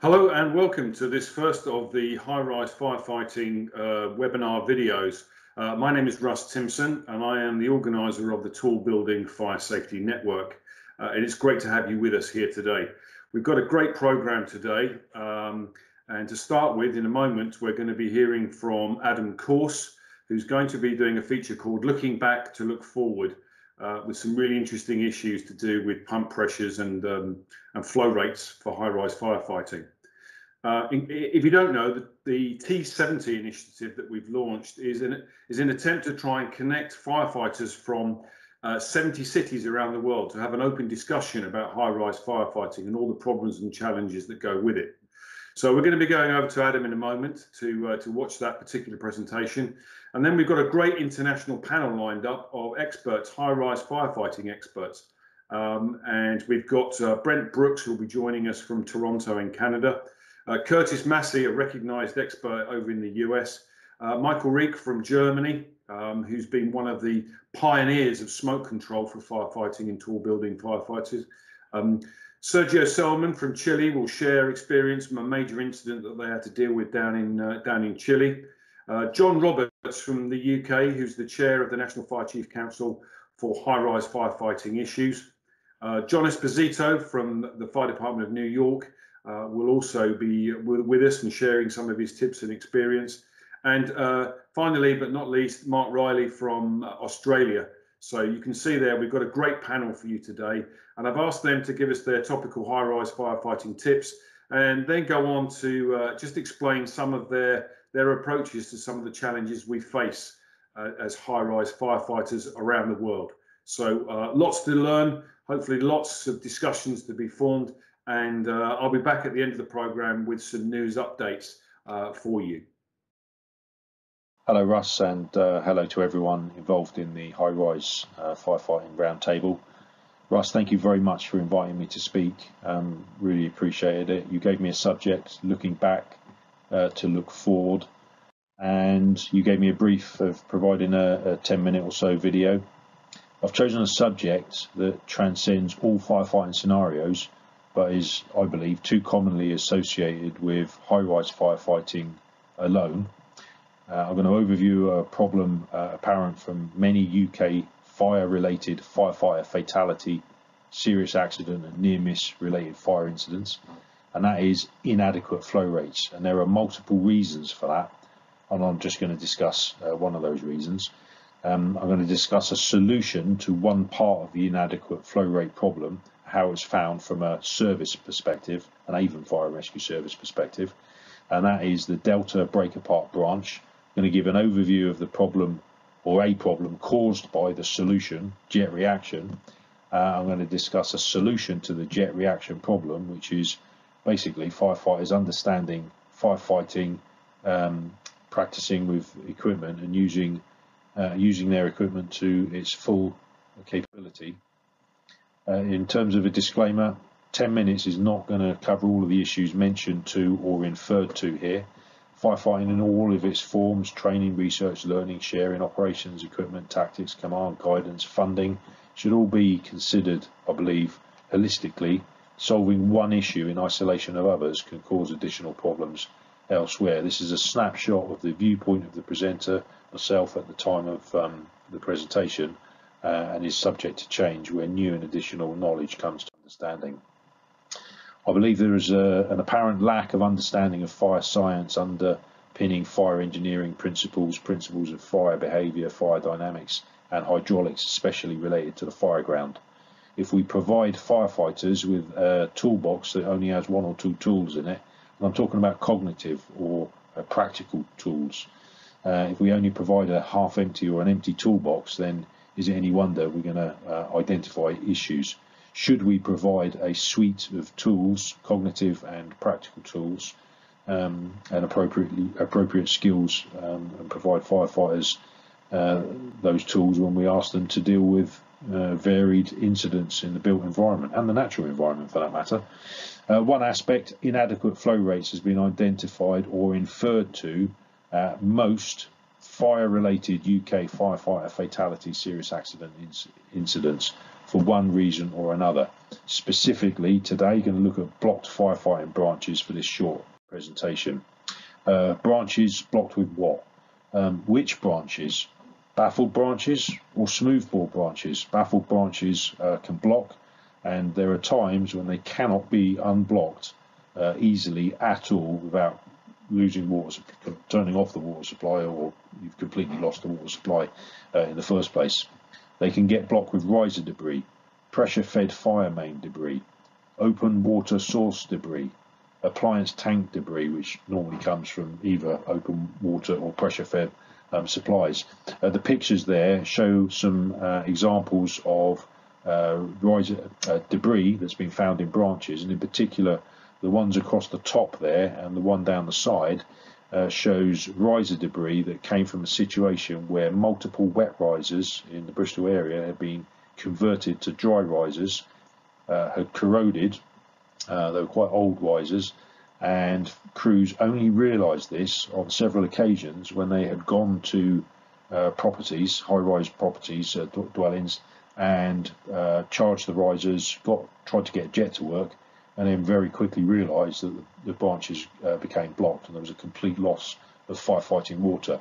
Hello and welcome to this first of the high-rise firefighting uh, webinar videos. Uh, my name is Russ Timpson and I am the organizer of the Tall Building Fire Safety Network. Uh, and it's great to have you with us here today. We've got a great program today. Um, and to start with, in a moment, we're going to be hearing from Adam Course, who's going to be doing a feature called Looking Back to Look Forward, uh, with some really interesting issues to do with pump pressures and, um, and flow rates for high-rise firefighting. Uh, in, if you don't know, the, the, T70 initiative that we've launched is an, is an attempt to try and connect firefighters from uh, 70 cities around the world to have an open discussion about high-rise firefighting and all the problems and challenges that go with it. So we're going to be going over to Adam in a moment to uh, to watch that particular presentation. And then we've got a great international panel lined up of experts, high-rise firefighting experts. Um, and we've got uh, Brent Brooks, who will be joining us from Toronto in Canada. Uh, Curtis Massey, a recognized expert over in the US. Uh, Michael Reick from Germany, um, who's been one of the pioneers of smoke control for firefighting in tall building firefighters. Um, Sergio Selman from Chile will share experience from a major incident that they had to deal with down in uh, down in Chile. Uh, John Roberts from the UK, who's the chair of the National Fire Chief Council for high-rise firefighting issues. Uh, John Esposito from the Fire Department of New York uh, will also be with us and sharing some of his tips and experience. And uh, finally, but not least, Mark Riley from Australia. So you can see there, we've got a great panel for you today. And I've asked them to give us their topical high-rise firefighting tips and then go on to uh, just explain some of their their approaches to some of the challenges we face uh, as high-rise firefighters around the world. So uh, lots to learn, hopefully lots of discussions to be formed, and uh, I'll be back at the end of the program with some news updates uh, for you. Hello Russ and uh, hello to everyone involved in the high-rise uh, firefighting roundtable. Russ, thank you very much for inviting me to speak. Um, really appreciated it. You gave me a subject looking back uh, to look forward. And you gave me a brief of providing a, a 10 minute or so video. I've chosen a subject that transcends all firefighting scenarios, but is, I believe, too commonly associated with high-rise firefighting alone. Uh, I'm going to overview a problem uh, apparent from many UK fire-related firefighter fatality, serious accident and near-miss related fire incidents and that is inadequate flow rates. And there are multiple reasons for that, and I'm just going to discuss uh, one of those reasons. Um, I'm going to discuss a solution to one part of the inadequate flow rate problem, how it's found from a service perspective, an Avon fire and rescue service perspective, and that is the Delta break apart branch. Going to give an overview of the problem or a problem caused by the solution, jet reaction. Uh, I'm going to discuss a solution to the jet reaction problem, which is basically firefighters understanding firefighting, um, practicing with equipment and using uh, using their equipment to its full capability. Uh, in terms of a disclaimer, 10 minutes is not going to cover all of the issues mentioned to or inferred to here. Firefighting in all of its forms, training, research, learning, sharing, operations, equipment, tactics, command, guidance, funding, should all be considered, I believe, holistically solving one issue in isolation of others can cause additional problems elsewhere. This is a snapshot of the viewpoint of the presenter, myself at the time of um, the presentation, uh, and is subject to change where new and additional knowledge comes to understanding. I believe there is a, an apparent lack of understanding of fire science underpinning fire engineering principles, principles of fire behaviour, fire dynamics, and hydraulics, especially related to the fire ground if we provide firefighters with a toolbox that only has one or two tools in it, and I'm talking about cognitive or uh, practical tools, uh, if we only provide a half empty or an empty toolbox, then is it any wonder we're going to uh, identify issues? Should we provide a suite of tools, cognitive and practical tools, um, and appropriately appropriate skills, um, and provide firefighters uh, those tools when we ask them to deal with uh, varied incidents in the built environment and the natural environment for that matter. Uh, one aspect, inadequate flow rates, has been identified or inferred to uh, most fire-related UK firefighter fatality serious accident inc incidents for one reason or another. specifically today going to look at blocked firefighting branches for this short presentation. Uh, branches blocked with what? Um, which branches? Baffled branches or smoothbore branches? Baffled branches uh, can block and there are times when they cannot be unblocked uh, easily at all without losing water, turning off the water supply, or you've completely lost the water supply uh, in the first place. They can get blocked with riser debris, pressure-fed fire main debris, open water source debris, appliance tank debris, which normally comes from either open water or pressure-fed um, supplies. Uh, the pictures there show some uh, examples of uh, riser uh, debris that's been found in branches, and in particular the ones across the top there and the one down the side uh, shows riser debris that came from a situation where multiple wet risers in the Bristol area had been converted to dry risers, uh, had corroded, uh, they were quite old risers, and crews only realised this on several occasions when they had gone to uh, properties, high-rise properties, uh, dwellings, and charged the risers, got tried to get jet to work, and then very quickly realised that the, branches uh, became blocked and there was a complete loss of firefighting water.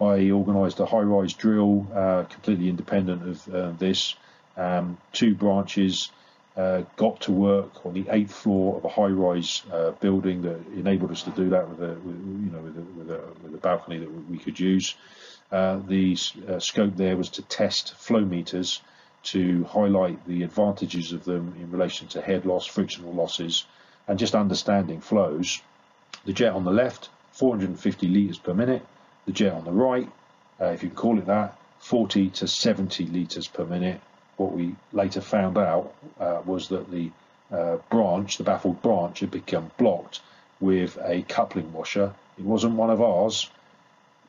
I organised a high-rise drill, uh, completely independent of uh, this. Um, two branches uh, got to work on the eighth floor of a high-rise uh, building that enabled us to do that with a, with, you know, with a, with a, with a balcony that we could use. Uh, the scope there was to test flow meters to highlight the advantages of them in relation to head loss, frictional losses, and just understanding flows. The jet on the left, 450 litres per minute. The jet on the right, uh, if you can call it that, 40 to 70 litres per minute. What we later found out uh, was that the uh, branch, the baffled branch, had become blocked with a coupling washer. It wasn't one of ours,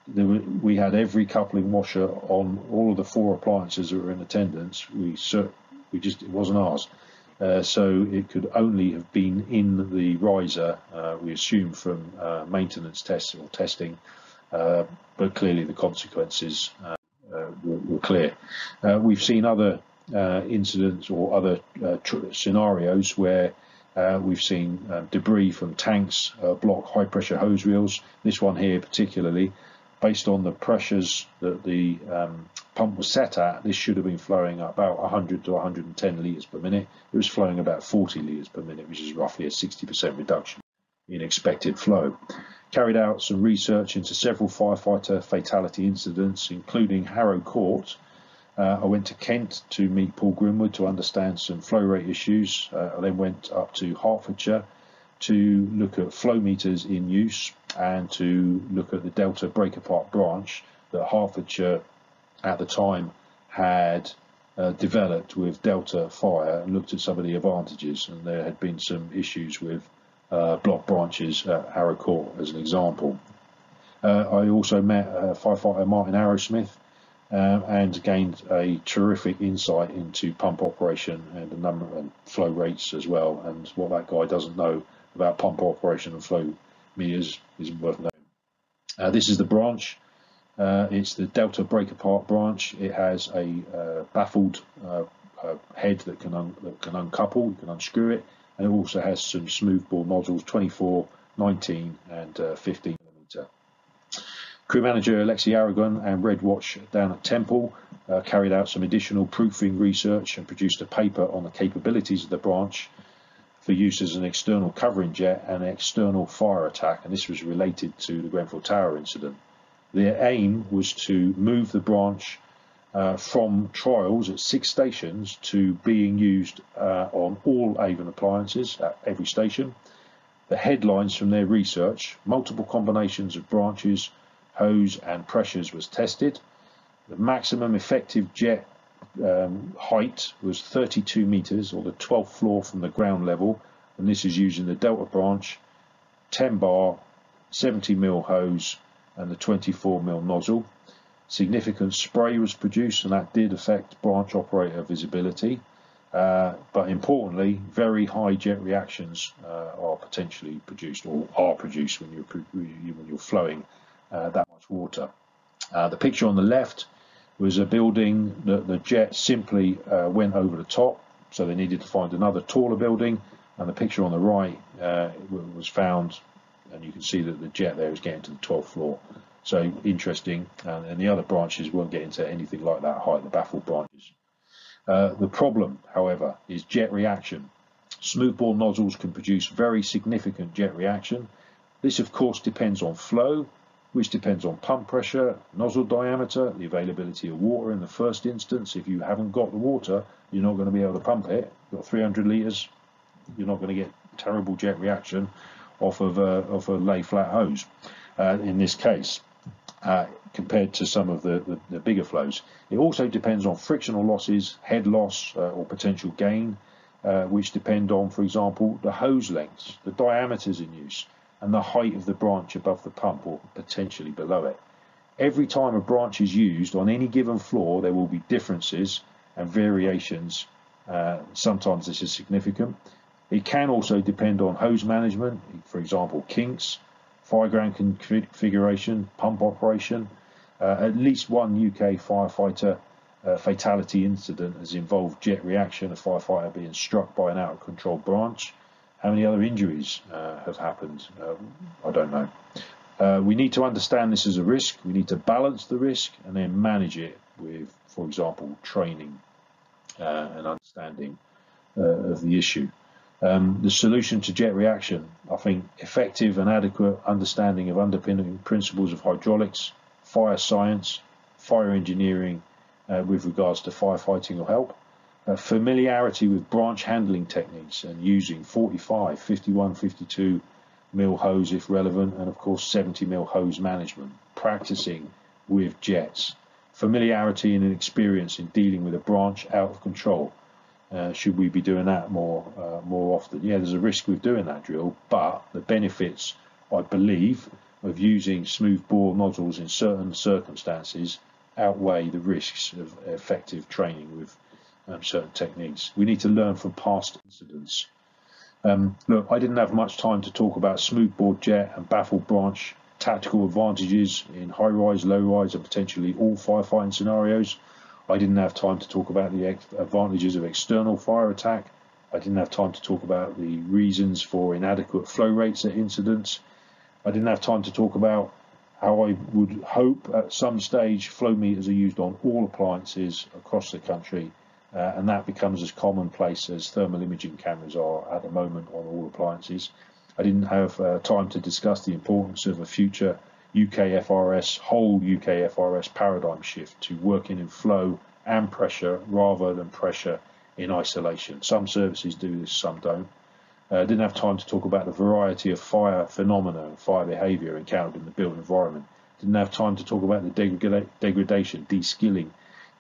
we had every coupling washer on all of the four appliances that were in attendance. We we just it wasn't ours, uh, so it could only have been in the riser. Uh, we assume from uh, maintenance tests or testing, uh, but clearly the consequences uh, uh, were, were, clear. we've seen other incidents or other scenarios where. we've seen debris from tanks block high pressure hose reels. This one here particularly based on the pressures that the um, pump was set at, this should have been flowing about 100 to 110 litres per minute. It was flowing about 40 litres per minute, which is roughly a 60% reduction in expected flow. Carried out some research into several firefighter fatality incidents, including Harrow Court. Uh, I went to Kent to meet Paul Grimwood to understand some flow rate issues. Uh, I then went up to Hertfordshire to look at flow meters in use and to look at the Delta break apart branch that Hertfordshire at the time had uh, developed with Delta Fire and looked at some of the advantages. And there had been some issues with uh, block branches at Harrow Court, as an example. Uh, I also met uh, firefighter Martin Arrowsmith um, and gained a terrific insight into pump operation and the number and flow rates as well. And what that guy doesn't know about pump operation and flow meters is worth knowing. Uh, this is the branch. Uh, it's the Delta break apart branch. It has a uh, baffled uh, uh, head that can, that can uncouple, you can unscrew it, and it also has some smoothbore modules 24, 19, and uh, 15 millimeter. Crew manager Alexi Aragon and Red Watch down at Temple carried out some additional proofing research and produced a paper on the capabilities of the branch for use as an external covering jet and external fire attack, and this was related to the Grenfell Tower incident. Their aim was to move the branch uh, from trials at six stations to being used uh, on all Avon appliances at every station. The headlines from their research, multiple combinations of branches, hose and pressures was tested. The maximum effective jet um, height was 32 meters or the 12th floor from the ground level and this is using the delta branch 10 bar 70 mil hose and the 24 mil nozzle. Significant spray was produced and that did affect branch operator visibility. Uh, but importantly very high jet reactions uh, are potentially produced or are produced when you're when you're flowing uh, that much water. Uh, the picture on the left was a building that the jet simply uh, went over the top. so they needed to find another taller building. And the picture on the right uh, was found, and you can see that the jet there is getting to the 12th floor. So interesting, and, and the other branches won't get into anything like that height, the baffled branches. Uh, the problem, however, is jet reaction. Smoothbore nozzles can produce very significant jet reaction. This, of course, depends on flow, which depends on pump pressure, nozzle diameter, the availability of water in the first instance. If you haven't got the water, you're not going to be able to pump it. You've got 300 litres, you're not going to get terrible jet reaction off of a, off a lay flat hose uh, in this case. Uh, compared to some of the, the, the, bigger flows. It also depends on frictional losses, head loss, uh, or potential gain, uh, which depend on, for example, the hose lengths, the diameters in use, and the height of the branch above the pump or potentially below it. Every time a branch is used on any given floor, there will be differences and variations. Uh, sometimes this is significant. It can also depend on hose management, for example, kinks, fireground configuration, pump operation. Uh, at least one UK firefighter uh, fatality incident has involved jet reaction, a firefighter being struck by an out of control branch. How many other injuries uh, have happened? Um, I don't know. Uh, we need to understand this as a risk. We need to balance the risk and then manage it with, for example, training uh, and understanding uh, of the issue. Um, the solution to jet reaction, I think effective and adequate understanding of underpinning principles of hydraulics, fire science, fire engineering uh, with regards to firefighting or help, uh, familiarity with branch handling techniques and using 45, 51, 52 mil hose if relevant, and of course 70 mil hose management, practicing with jets, familiarity and experience in dealing with a branch out of control. Uh, should we be doing that more uh, more often? Yeah, there's a risk with doing that drill, but the benefits, I believe, of using smooth bore nozzles in certain circumstances outweigh the risks of effective training with um, certain techniques. We need to learn from past incidents. Um, look, I didn't have much time to talk about smoothbore jet and baffled branch tactical advantages in high rise, low rise, and potentially all firefighting scenarios. I didn't have time to talk about the advantages of external fire attack. I didn't have time to talk about the reasons for inadequate flow rates at incidents. I didn't have time to talk about how I would hope at some stage flow meters are used on all appliances across the country uh, and that becomes as commonplace as thermal imaging cameras are at the moment on all appliances. I didn't have uh, time to discuss the importance of a future UKFRS, whole UKFRS paradigm shift to working in flow and pressure rather than pressure in isolation. Some services do this, some don't. I uh, didn't have time to talk about the variety of fire phenomena and fire behaviour encountered in the built environment. Didn't have time to talk about the degrada degradation, de-skilling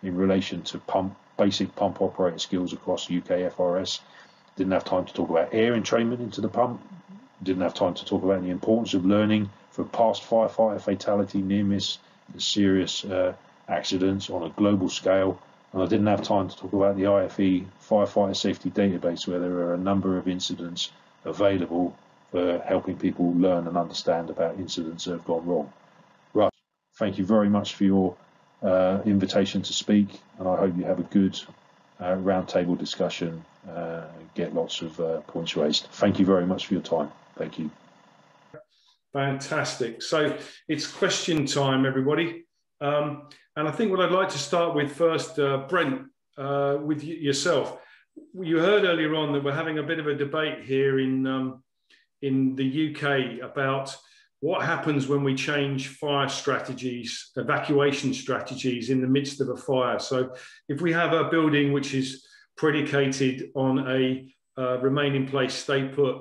in relation to pump basic pump operator skills across UK FRS. Didn't have time to talk about air entrainment into the pump. Didn't have time to talk about the importance of learning for past firefighter fatality, near miss, serious uh, accidents on a global scale. And I didn't have time to talk about the IFE firefighter safety database, where there are a number of incidents available for helping people learn and understand about incidents that have gone wrong. Russ, thank you very much for your uh, invitation to speak, and I hope you have a good uh, roundtable discussion uh, get lots of uh, points raised. Thank you very much for your time. Thank you. Fantastic. So it's question time, everybody. Um, and I think what I'd like to start with first, uh, Brent, uh, with yourself. You heard earlier on that we're having a bit of a debate here in um, in the UK about what happens when we change fire strategies, evacuation strategies in the midst of a fire. So if we have a building which is predicated on a uh, remain in place, stay put,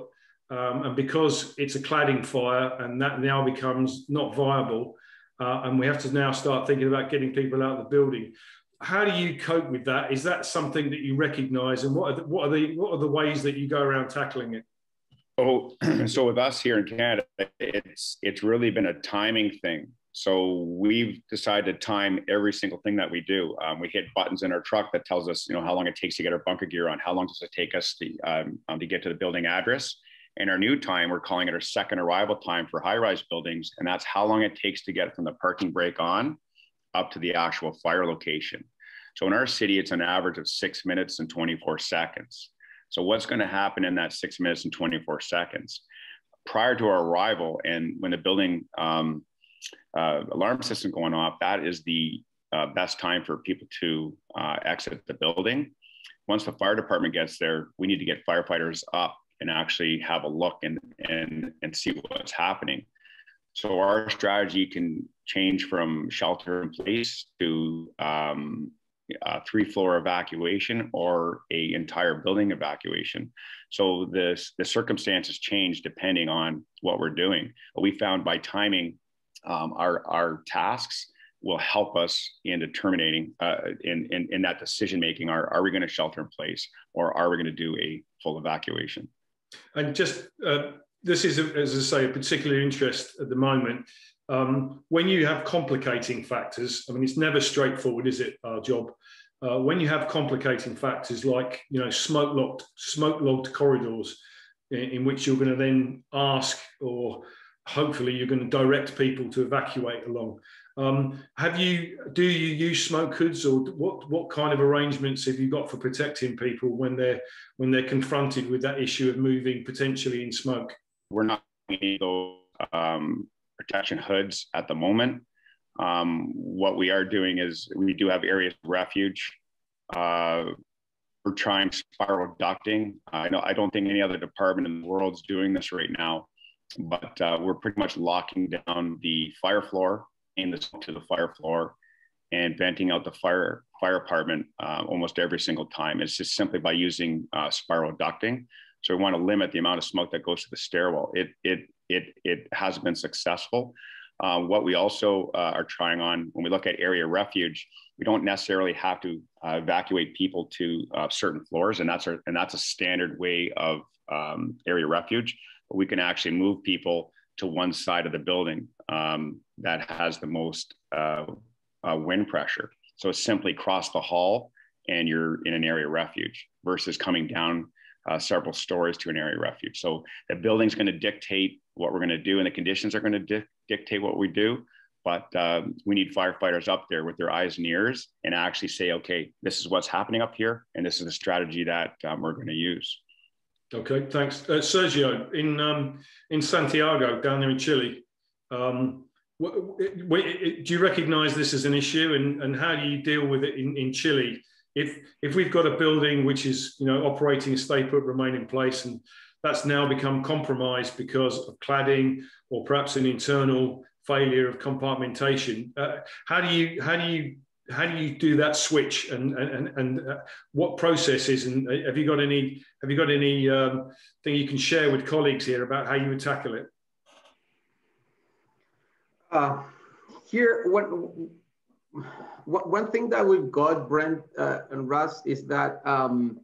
um, and because it's a cladding fire and that now becomes not viable, uh, and we have to now start thinking about getting people out of the building. How do you cope with that? Is that something that you recognise, and what are the, what are the what are the ways that you go around tackling it? So, so with us here in Canada, it's it's really been a timing thing. So we've decided to time every single thing that we do. Um, we hit buttons in our truck that tells us, you know, how long it takes to get our bunker gear on, how long does it take us to um, um, to get to the building address. And our new time, we're calling it our second arrival time for high-rise buildings, and that's how long it takes to get from the parking brake on up to the actual fire location. So in our city, it's an average of six minutes and 24 seconds. So what's going to happen in that six minutes and 24 seconds? Prior to our arrival, and when the building um, uh, alarm system going off, that is the uh, best time for people to uh, exit the building. Once the fire department gets there, we need to get firefighters up and actually have a look and and and see what's happening. So our strategy can change from shelter in place to um, a three floor evacuation or a entire building evacuation. So the, the circumstances change depending on what we're doing. But we found by timing um, our, our tasks will help us in determining uh, in, in, in that decision making are, are we going to shelter in place or are we going to do a full evacuation and just uh, this is as i say a particular interest at the moment um, when you have complicating factors i mean it's never straightforward is it our job uh, when you have complicating factors like you know smoke locked smoke logged corridors in, in which you're going to then ask or hopefully you're going to direct people to evacuate along um, have you do you use smoke hoods or what what kind of arrangements have you got for protecting people when they're when they're confronted with that issue of moving potentially in smoke? We're not those um, protection hoods at the moment. Um, what we are doing is we do have areas of refuge. Uh, we're trying spiral ducting. I know I don't think any other department in the world is doing this right now, but uh, we're pretty much locking down the fire floor the to the fire floor and venting out the fire fire apartment uh, almost every single time. It's just simply by using uh, spiral ducting. So we want to limit the amount of smoke that goes to the stairwell. It it it it has been successful. Uh, what we also uh, are trying on when we look at area refuge, we don't necessarily have to uh, evacuate people to uh, certain floors, and that's our, and that's a standard way of um, area refuge. But we can actually move people to one side of the building um, that has the most uh, wind pressure. So it's simply cross the hall and you're in an area refuge versus coming down uh, several stories to an area refuge. So the building's going to dictate what we're going to do, and the conditions are going to di- dictate what we do. But um, we need firefighters up there with their eyes and ears and actually say, okay, this is what's happening up here, and this is the strategy that um, we're going to use. Okay, thanks, uh, Sergio. In um, in Santiago, down there in Chile, um, what, do you recognise this as an issue, and, and how do you deal with it in, in Chile? If if we've got a building which is you know operating stay put, remain in place, and that's now become compromised because of cladding or perhaps an internal failure of compartmentation, uh, how do you how do you how do you do that switch? And and and uh, what processes and uh, have you got any have you got any um, thing you can share with colleagues here about how you would tackle it? Uh, here one one thing that we've got brent uh, and russ is that um,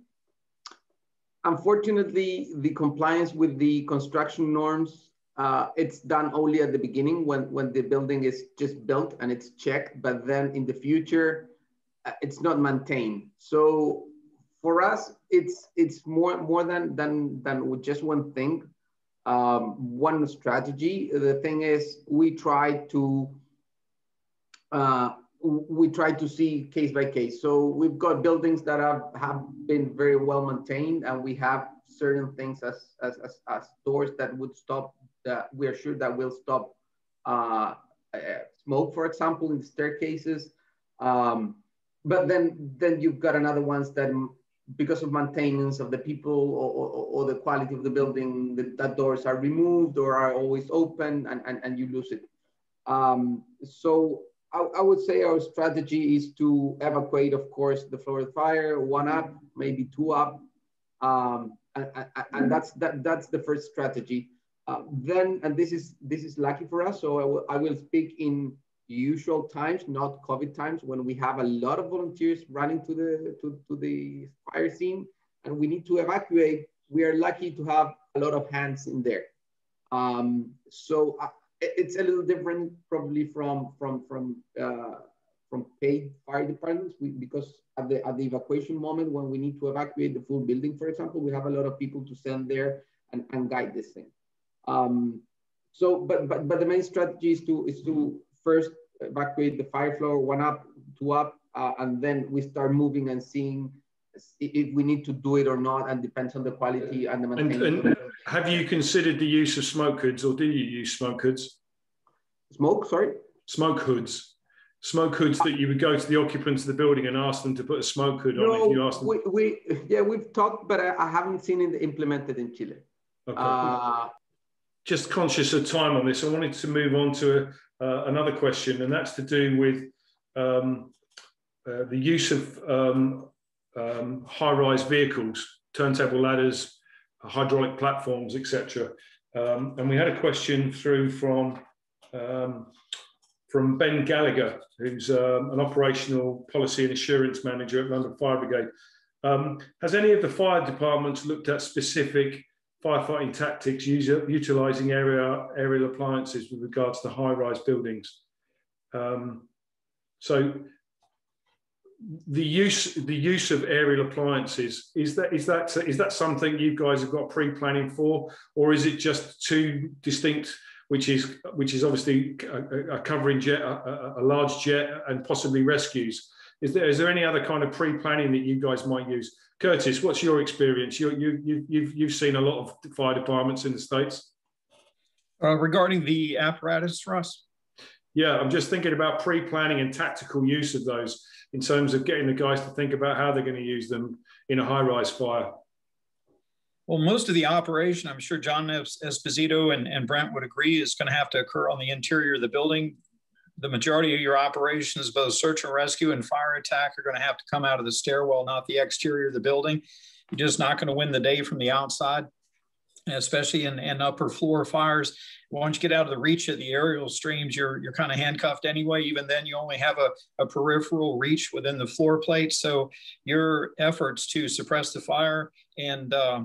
unfortunately the compliance with the construction norms uh, it's done only at the beginning when, when the building is just built and it's checked, but then in the future, uh, it's not maintained. So for us, it's it's more more than than than just one thing, um, one strategy. The thing is, we try to uh, we try to see case by case. So we've got buildings that have, have been very well maintained, and we have certain things as, as, as, as doors that would stop that we are sure that will stop uh, smoke, for example, in the staircases. Um, but then, then you've got another ones that because of maintenance of the people or, or, or the quality of the building, the, that doors are removed or are always open and, and, and you lose it. Um, so I, would say our strategy is to evacuate, of course, the floor of fire, one up, maybe two up. Um, and, and, that's, that, that's the first strategy. Uh, then, and this is this is lucky for us. So I will, I will speak in usual times, not COVID times, when we have a lot of volunteers running to the to, to the fire scene, and we need to evacuate. We are lucky to have a lot of hands in there. Um, so uh, it's a little different, probably from from from uh, from paid fire departments, we, because at the at the evacuation moment when we need to evacuate the full building, for example, we have a lot of people to send there and, and guide this thing. Um, so, but, but, but the main strategy is to, is to first evacuate the fire floor, one up, two up, uh, and then we start moving and seeing if we need to do it or not, and depends on the quality and the maintenance. And, and have you considered the use of smoke hoods, or do you use smoke hoods? Smoke, sorry. Smoke hoods. Smoke hoods that you would go to the occupants of the building and ask them to put a smoke hood no, on if you ask them. We, we yeah, we've talked, but I, I haven't seen it implemented in Chile. Okay. Uh, Just conscious of time on this, I wanted to move on to uh, another question, and that's to do with um, uh, the use of um, um, high-rise vehicles, turntable ladders, hydraulic platforms, etc. Um, and we had a question through from um, from Ben Gallagher, who's um, an operational policy and assurance manager at London Fire Brigade. Um, has any of the fire departments looked at specific firefighting tactics user, utilizing area, aerial appliances with regards to high-rise buildings? Um, so the use the use of aerial appliances is that is that is that something you guys have got pre-planning for? Or is it just two distinct which is which is obviously a, a covering jet a, a, large jet and possibly rescues? Is there is there any other kind of pre-planning that you guys might use? Curtis what's your experience? You you, you you've you've seen a lot of fire departments in the states. Uh, regarding the apparatus russ yeah i'm just thinking about pre-planning and tactical use of those in terms of getting the guys to think about how they're going to use them in a high rise fire? Well, most of the operation, I'm sure John Esposito and, and Brent would agree, is going to have to occur on the interior of the building. The majority of your operations, both search and rescue and fire attack, are going to have to come out of the stairwell, not the exterior of the building. You're just not going to win the day from the outside especially in, in upper floor fires. Once you get out of the reach of the aerial streams, you're, you're kind of handcuffed anyway. Even then, you only have a, a peripheral reach within the floor plate. So your efforts to suppress the fire and uh,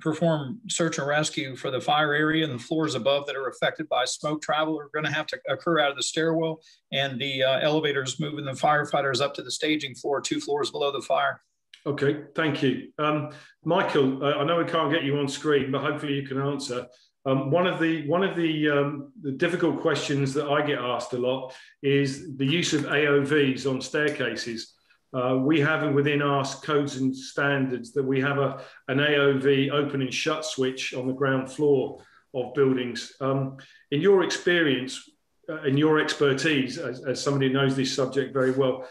perform search and rescue for the fire area and the floors above that are affected by smoke travel are going to have to occur out of the stairwell and the uh, elevators moving the firefighters up to the staging floor two floors below the fire. Okay, thank you. Um, Michael, uh, I know we can't get you on screen, but hopefully you can answer. Um, one of the one of the, um, the difficult questions that I get asked a lot is the use of AOVs on staircases. Uh, we have within our codes and standards that we have a, an AOV open and shut switch on the ground floor of buildings. Um, in your experience, uh, in your expertise, as, as somebody who knows this subject very well,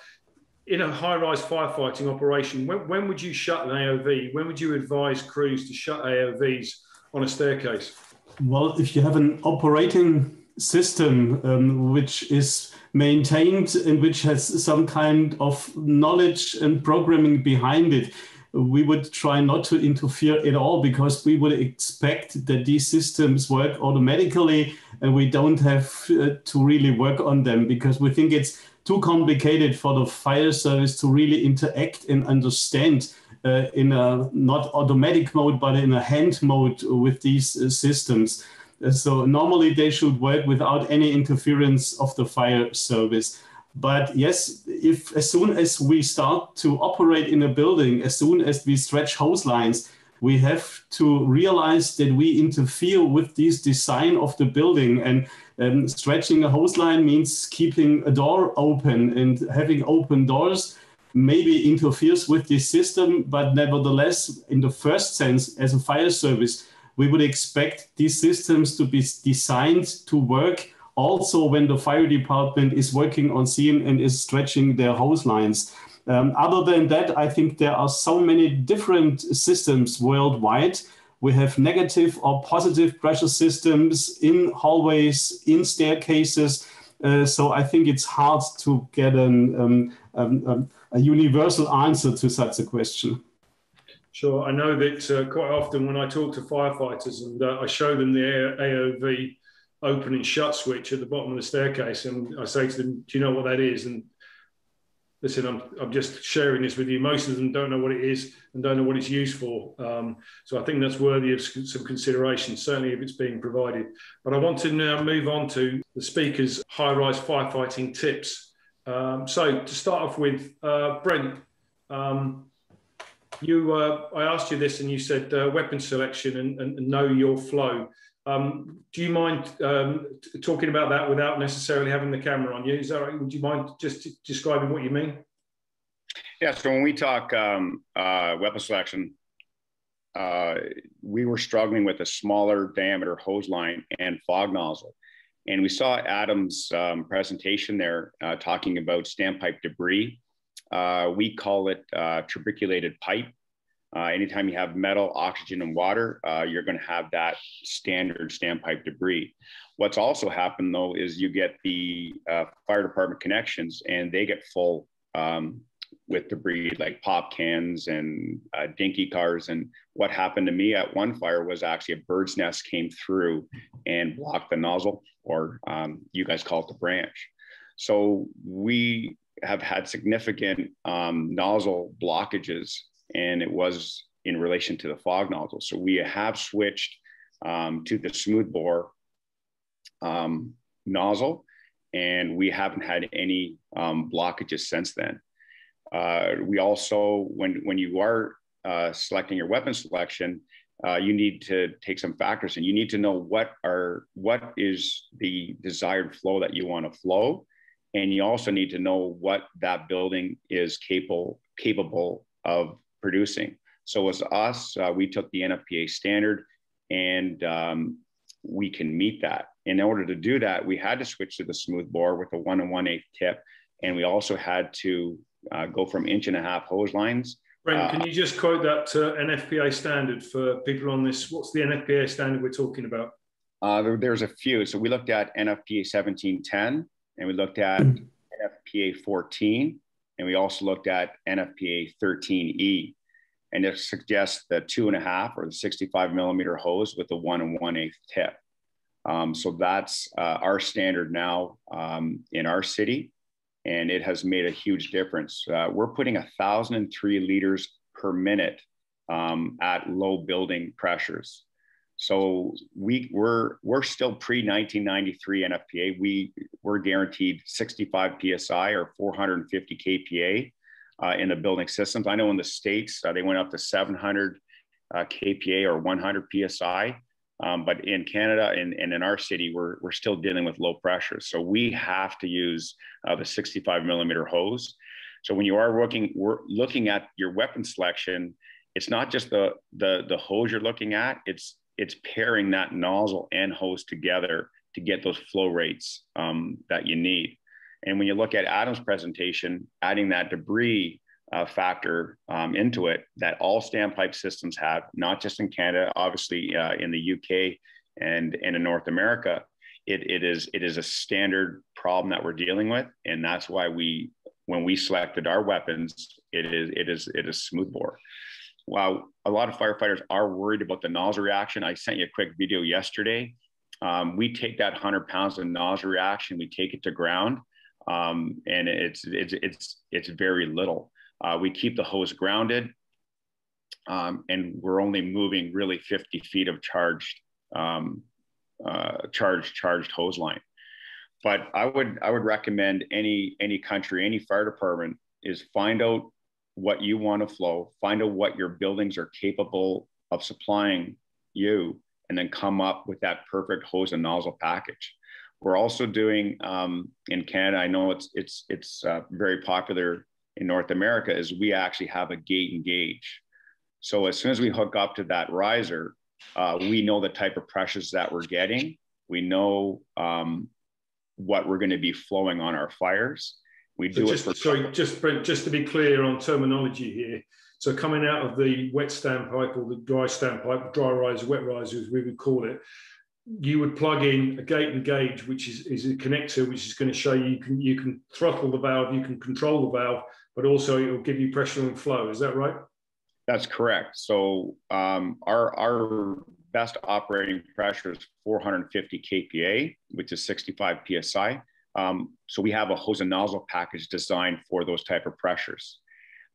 in a high-rise firefighting operation, when, when would you shut an AOV? When would you advise crews to shut AOVs on a staircase? Well, if you have an operating system um, which is maintained and which has some kind of knowledge and programming behind it, we would try not to interfere at all because we would expect that these systems work automatically and we don't have uh, to really work on them because we think it's too complicated for the fire service to really interact and understand uh, in a not automatic mode, but in a hand mode with these uh, systems. Uh, so normally they should work without any interference of the fire service. But yes, if as soon as we start to operate in a building, as soon as we stretch hose lines, we have to realize that we interfere with this design of the building and um, stretching a hose line means keeping a door open and having open doors maybe interferes with this system, but nevertheless, in the first sense, as a fire service, we would expect these systems to be designed to work also when the fire department is working on scene and is stretching their hose lines. Um, other than that, I think there are so many different systems worldwide we have negative or positive pressure systems in hallways, in staircases. Uh, so I think it's hard to get an, um, um, um, a universal answer to such a question. Sure. I know that uh, quite often when I talk to firefighters and uh, I show them the AOV open and shut switch at the bottom of the staircase, and I say to them, "Do you know what that is?" and listen, I'm, I'm just sharing this with you. Most of them don't know what it is and don't know what it's used for. Um, so I think that's worthy of some consideration, certainly if it's being provided. But I want to now move on to the speaker's high rise firefighting tips. Um, so to start off with, uh, Brent, um, you, uh, I asked you this and you said uh, weapon selection and, and, know your flow. Um, do you mind um, talking about that without necessarily having the camera on you? Is that right? Would you mind just describing what you mean? Yeah, so when we talk um, uh, weapon selection, uh, we were struggling with a smaller diameter hose line and fog nozzle. And we saw Adam's um, presentation there uh, talking about standpipe debris. Uh, we call it uh, tuberculated pipe. Uh, anytime you have metal, oxygen, and water, uh, you're going to have that standard standpipe debris. What's also happened though is you get the uh, fire department connections and they get full um, with debris like pop cans and uh, dinky cars. And what happened to me at one fire was actually a bird's nest came through and blocked the nozzle, or um, you guys call it the branch. So we have had significant um, nozzle blockages, and it was in relation to the fog nozzle. So we have switched um, to the smooth bore um, nozzle, and we haven't had any um, blockages since then. Uh, we also, when, when you are uh, selecting your weapon selection, uh, you need to take some factors and you need to know what are what is the desired flow that you want to flow and you also need to know what that building is capable capable of producing so as us uh, we took the nfpa standard and um, we can meet that in order to do that we had to switch to the smooth bore with a one and one eighth tip and we also had to uh, go from inch and a half hose lines. Brent, can uh, you just quote that NFPA standard for people on this? What's the NFPA standard we're talking about? Uh, there, there's a few. So we looked at NFPA 1710 and we looked at NFPA 14 and we also looked at NFPA 13E. And it suggests the two and a half or the 65 millimeter hose with the one and one eighth tip. Um, so that's uh, our standard now um, in our city and it has made a huge difference. Uh, we're putting 1,003 liters per minute um, at low building pressures. So we, we're, we're still pre 1993 NFPA. We, we're guaranteed 65 PSI or 450 KPA uh, in the building systems. I know in the States, uh, they went up to 700 uh, KPA or 100 PSI. Um, but in Canada and, and, in our city, we're, we're still dealing with low pressure. So we have to use uh, the 65 millimeter hose. So when you are looking, we're looking at your weapon selection, it's not just the, the, the hose you're looking at, it's, it's pairing that nozzle and hose together to get those flow rates um, that you need. And when you look at Adam's presentation, adding that debris uh, factor um, into it that all standpipe systems have, not just in Canada, obviously uh, in the UK and, and in North America. It, it is it is a standard problem that we're dealing with, and that's why we when we selected our weapons, it is it is it is smooth While a lot of firefighters are worried about the nozzle reaction, I sent you a quick video yesterday. Um, we take that 100 pounds of nozzle reaction, we take it to ground, um, and it's it's it's it's very little. Uh, we keep the hose grounded, um, and we're only moving really 50 feet of charged um, uh, charged charged hose line. But I would I would recommend any any country any fire department is find out what you want to flow, find out what your buildings are capable of supplying you, and then come up with that perfect hose and nozzle package. We're also doing um, in Canada. I know it's it's it's uh, very popular in North America is we actually have a gate and gauge. So as soon as we hook up to that riser, uh, we know the type of pressures that we're getting. We know um, what we're going to be flowing on our fires. We do so just, it sorry, just just to be clear on terminology here. So coming out of the wet standpipe or the dry standpipe, dry riser, wet riser, as we would call it, you would plug in a gate and gauge, which is, is a connector, which is going to show you, you can you can throttle the valve, you can control the valve, but also it will give you pressure and flow. Is that right? That's correct. So um, our our best operating pressure is 450 kPa, which is 65 psi. Um, so we have a hose and nozzle package designed for those type of pressures.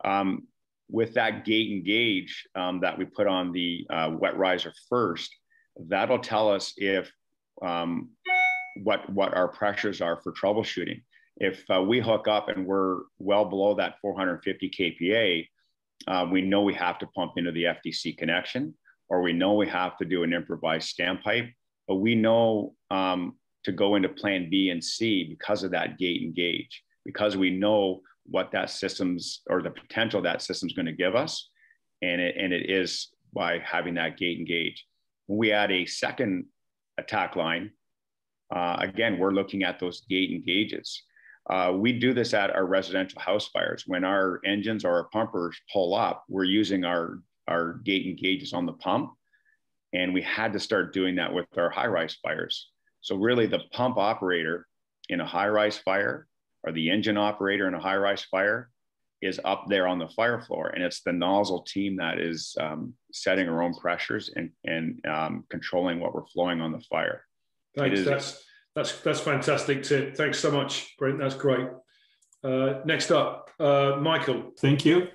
Um, with that gate and gauge um, that we put on the uh, wet riser first, that'll tell us if um, what what our pressures are for troubleshooting. If uh, we hook up and we're well below that 450 kPa, uh, we know we have to pump into the FDC connection, or we know we have to do an improvised standpipe. But we know um, to go into Plan B and C because of that gate and gauge, because we know what that system's or the potential that system's going to give us. And it, and it is by having that gate and gauge. When we add a second attack line, uh, again, we're looking at those gate and gauges. Uh, we do this at our residential house fires. When our engines or our pumpers pull up, we're using our, our gate and gauges on the pump. And we had to start doing that with our high rise fires. So, really, the pump operator in a high rise fire or the engine operator in a high rise fire is up there on the fire floor. And it's the nozzle team that is um, setting our own pressures and, and um, controlling what we're flowing on the fire. Thanks. That's, that's, that's fantastic tip. Thanks so much, Brent. That's great. Uh, next up, uh, Michael. Thank you.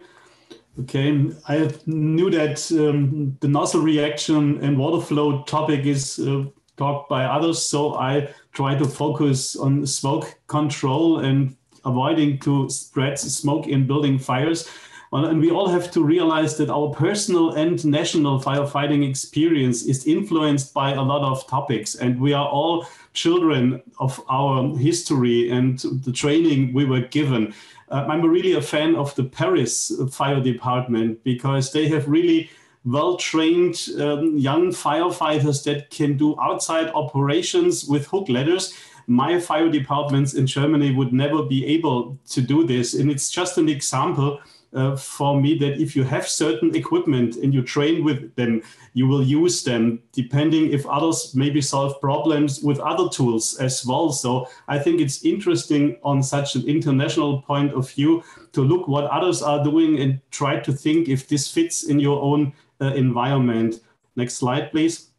Okay, I knew that um, the nozzle reaction and water flow topic is uh, talked by others, so I try to focus on smoke control and avoiding to spread smoke in building fires. And we all have to realize that our personal and national firefighting experience is influenced by a lot of topics. And we are all children of our history and the training we were given. Uh, I'm really a fan of the Paris Fire Department because they have really well trained um, young firefighters that can do outside operations with hook ladders. My fire departments in Germany would never be able to do this. And it's just an example uh, for me that if you have certain equipment and you train with them, you will use them depending if others maybe solve problems with other tools as well. So I think it's interesting on such an international point of view to look what others are doing and try to think if this fits in your own environment. Next slide, please.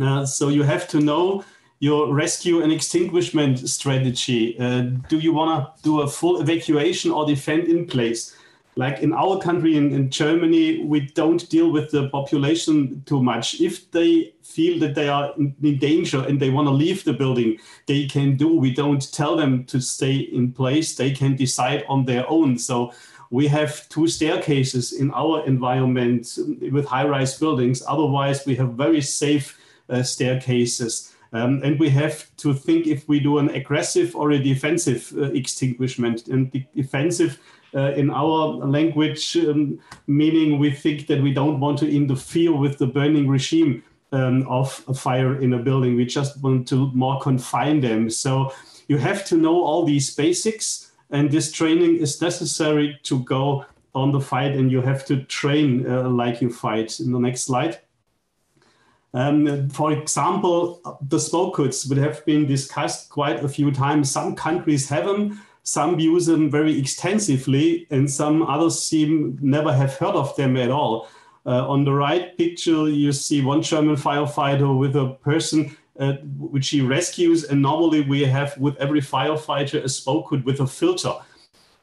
Uh, so you have to know your rescue and extinguishment strategy. Uh, do you want to do a full evacuation or defend in place? like in our country in, in, germany we don't deal with the population too much if they feel that they are in danger and they want to leave the building they can do we don't tell them to stay in place they can decide on their own so we have two staircases in our environment with high-rise buildings otherwise we have very safe uh, staircases um, and we have to think if we do an aggressive or a defensive uh, extinguishment and the defensive uh, in our language, um, meaning we think that we don't want to interfere with the burning regime um, of a fire in a building. We just want to more confine them. So you have to know all these basics, and this training is necessary to go on the fight, and you have to train uh, like you fight. In the next slide. Um, for example, the smoke hoods would have been discussed quite a few times. Some countries have them, some use them very extensively, and some others seem never have heard of them at all. Uh, on the right picture, you see one German firefighter with a person uh, which he rescues, and normally we have with every firefighter a smoke hood with a filter.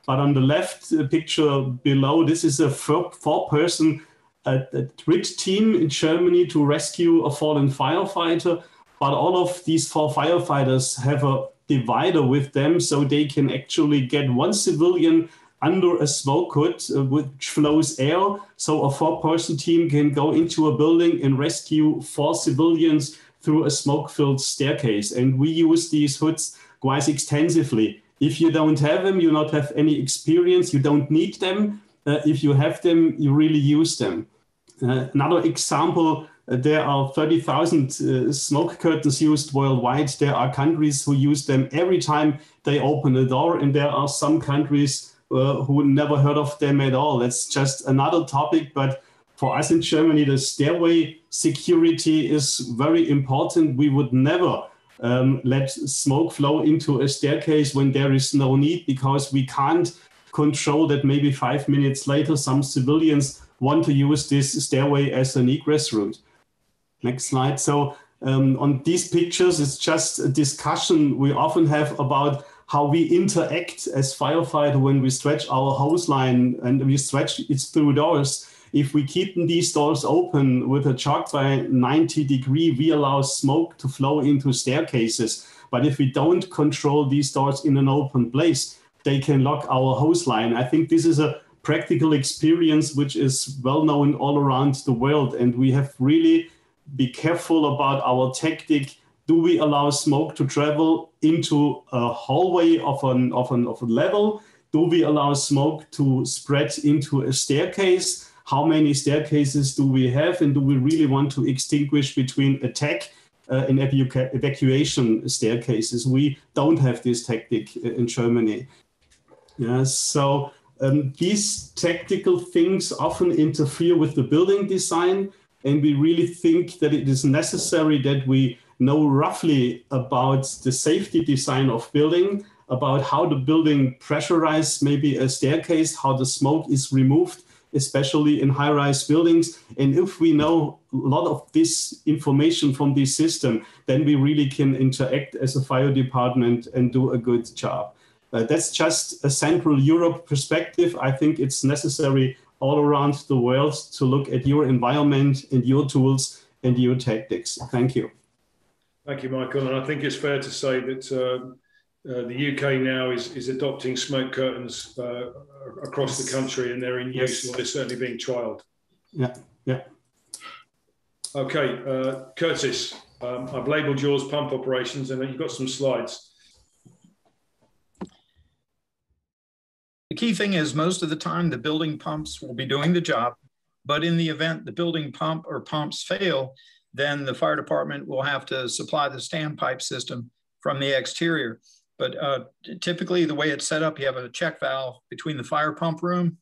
But on the left uh, picture below, this is a four-person RIT team in Germany to rescue a fallen firefighter. But all of these four firefighters have a divider with them so they can actually get one civilian under a smoke hood uh, which flows air. So a four person team can go into a building and rescue four civilians through a smoke filled staircase. And we use these hoods quite extensively. If you don't have them, you not have any experience, you don't need them. Uh, if you have them, you really use them. Uh, another example there are 30,000 uh, smoke curtains used worldwide. There are countries who use them every time they open a door, and there are some countries uh, who never heard of them at all. That's just another topic. But for us in Germany, the stairway security is very important. We would never um, let smoke flow into a staircase when there is no need because we can't control that maybe five minutes later some civilians want to use this stairway as an egress route. Next slide. So um, on these pictures, it's just a discussion we often have about how we interact as firefighter when we stretch our hose line and we stretch it through doors. If we keep these doors open with a choke by 90 degree, we allow smoke to flow into staircases. But if we don't control these doors in an open place, they can lock our hose line. I think this is a practical experience which is well known all around the world. And we have really be careful about our tactic. Do we allow smoke to travel into a hallway of an of an of a level? do we allow smoke to spread into a staircase? How many staircases do we have? And do we really want to extinguish between attack uh, and evacuation staircases? We don't have this tactic uh, in Germany. Yeah, so um, these tactical things often interfere with the building design. And we really think that it is necessary that we know roughly about the safety design of building about how the building pressurizes maybe a staircase, how the smoke is removed, especially in high-rise buildings. And if we know a lot of this information from this system, then we really can interact as a fire department and do a good job. Uh, that's just a Central Europe perspective. I think it's necessary all around the world to look at your environment and your tools and your tactics. Thank you. Thank you, Michael. And I think it's fair to say that uh, uh, the UK now is, is adopting smoke curtains uh, across yes. the country and they're in use yes. or they're certainly being trialled. Yeah, yeah. Okay, uh, Curtis, um, I've labelled yours pump operations and you've got some slides. The key thing is most of the time the building pumps will be doing the job, but in the event the building pump or pumps fail, then the fire department will have to supply the standpipe system from the exterior. But uh, typically, the way it's set up, you have a check valve between the fire pump room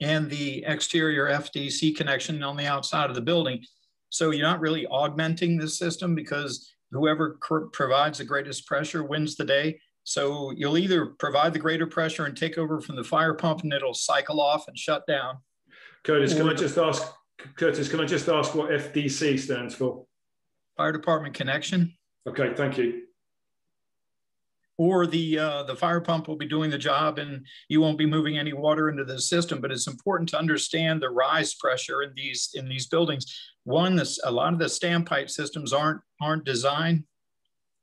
and the exterior FDC connection on the outside of the building. So you're not really augmenting the system because whoever provides the greatest pressure wins the day. So you'll either provide the greater pressure and take over from the fire pump and it'll cycle off and shut down. Curtis, can I just ask, Curtis, can I just ask what FDC stands for? Fire Department Connection. Okay, thank you or the uh, the fire pump will be doing the job and you won't be moving any water into the system. But it's important to understand the rise pressure in these in these buildings. One this a lot of the standpipe systems aren't aren't designed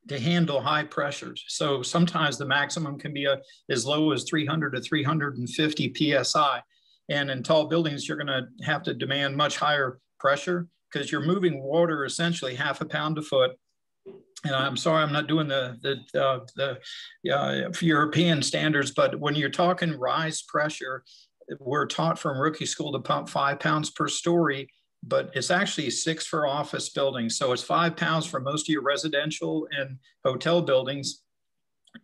to handle high pressures. So sometimes the maximum can be a, as low as 300 to 350 psi and in tall buildings you're going to have to demand much higher pressure because you're moving water essentially half a pound a foot and I'm sorry, I'm not doing the the uh, the uh, European standards, but when you're talking rise pressure, we're taught from rookie school to pump five pounds per story, but it's actually six for office buildings. So it's five pounds for most of your residential and hotel buildings,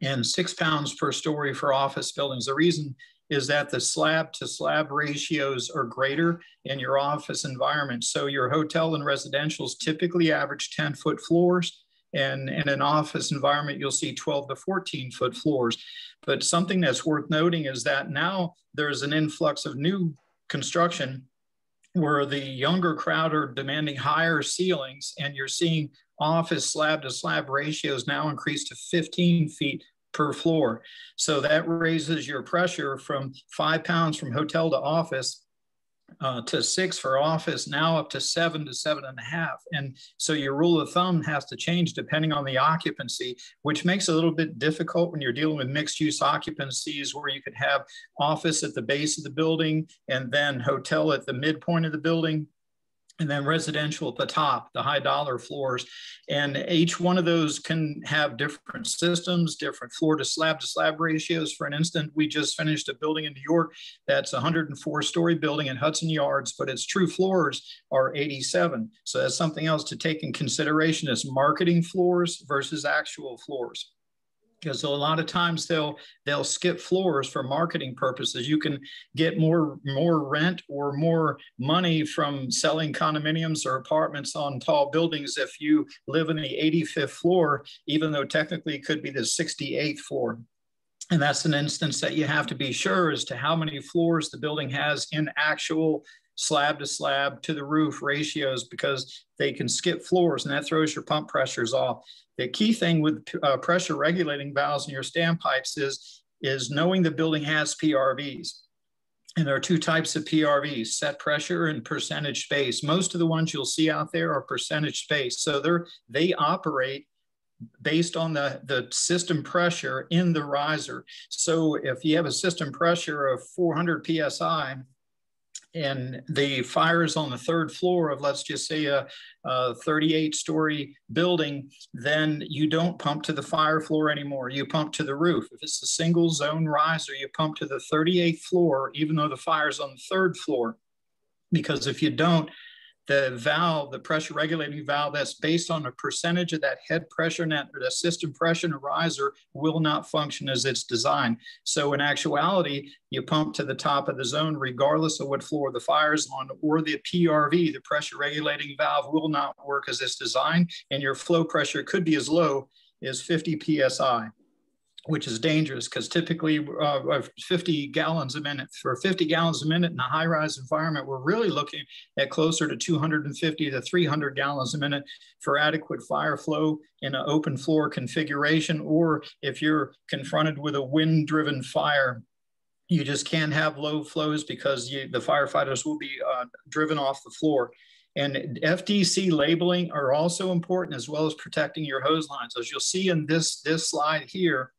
and six pounds per story for office buildings. The reason is that the slab to slab ratios are greater in your office environment. So your hotel and residentials typically average 10 foot floors and in an office environment, you'll see 12 to 14 foot floors. But something that's worth noting is that now there's an influx of new construction where the younger crowd are demanding higher ceilings, and you're seeing office slab to slab ratios now increase to 15 feet per floor. So that raises your pressure from five pounds from hotel to office uh, to six for office, now up to seven to seven and a half. And so your rule of thumb has to change depending on the occupancy, which makes it a little bit difficult when you're dealing with mixed use occupancies where you could have office at the base of the building and then hotel at the midpoint of the building and then residential at the top, the high dollar floors. And each one of those can have different systems, different floor to slab to slab ratios. For an instant, we just finished a building in New York that's a 104 story building in Hudson Yards, but its true floors are 87. So that's something else to take in consideration is marketing floors versus actual floors because a lot of times they'll they'll skip floors for marketing purposes. You can get more more rent or more money from selling condominiums or apartments on tall buildings if you live in the 85th floor even though technically it could be the 68th floor. And that's an instance that you have to be sure as to how many floors the building has in actual slab to slab to the roof ratios because they can skip floors and that throws your pump pressures off. The key thing with uh, pressure regulating valves in your standpipes is, is knowing the building has PRVs. And there are two types of PRVs, set pressure and percentage space. Most of the ones you'll see out there are percentage space. So they're, they operate based on the, the system pressure in the riser. So if you have a system pressure of 400 PSI, and the fires on the third floor of let's just say a, a 38 story building then you don't pump to the fire floor anymore. You pump to the roof. If it's a single zone riser you pump to the 38th floor even though the fire's on the third floor because if you don't the valve, the pressure regulating valve that's based on a percentage of that head pressure net or the system pressure in a riser will not function as it's designed. So in actuality, you pump to the top of the zone regardless of what floor the fire is on or the PRV, the pressure regulating valve will not work as it's designed and your flow pressure could be as low as 50 PSI which is dangerous because typically uh, 50 gallons a minute. For 50 gallons a minute in a high rise environment, we're really looking at closer to 250 to 300 gallons a minute for adequate fire flow in an open floor configuration. Or if you're confronted with a wind driven fire, you just can't have low flows because you, the firefighters will be uh, driven off the floor. And FDC labeling are also important as well as protecting your hose lines. As you'll see in this, this slide here,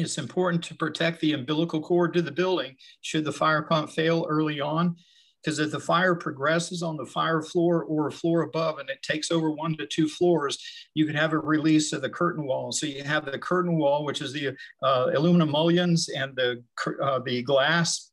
it's important to protect the umbilical cord to the building should the fire pump fail early on. Because if the fire progresses on the fire floor or a floor above and it takes over one to two floors, you can have a release of the curtain wall. So you have the curtain wall, which is the uh, aluminum mullions and the, uh, the glass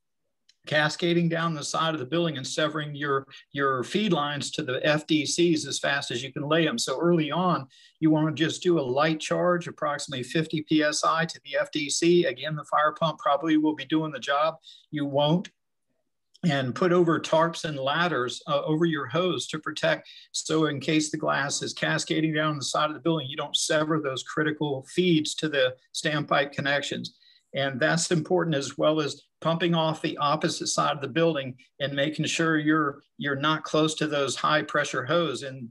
cascading down the side of the building and severing your, your feed lines to the FDCs as fast as you can lay them. So early on, you want to just do a light charge, approximately 50 PSI to the FDC. Again, the fire pump probably will be doing the job. You won't and put over tarps and ladders uh, over your hose to protect. So in case the glass is cascading down the side of the building, you don't sever those critical feeds to the standpipe connections. And that's important as well as pumping off the opposite side of the building and making sure you're you're not close to those high pressure hose. And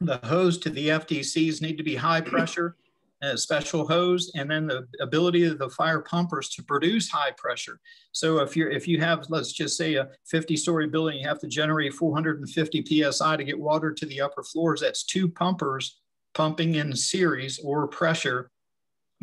the hose to the FDCs need to be high pressure, a special hose, and then the ability of the fire pumpers to produce high pressure. So if you're if you have let's just say a 50 story building, you have to generate 450 psi to get water to the upper floors. That's two pumpers pumping in series or pressure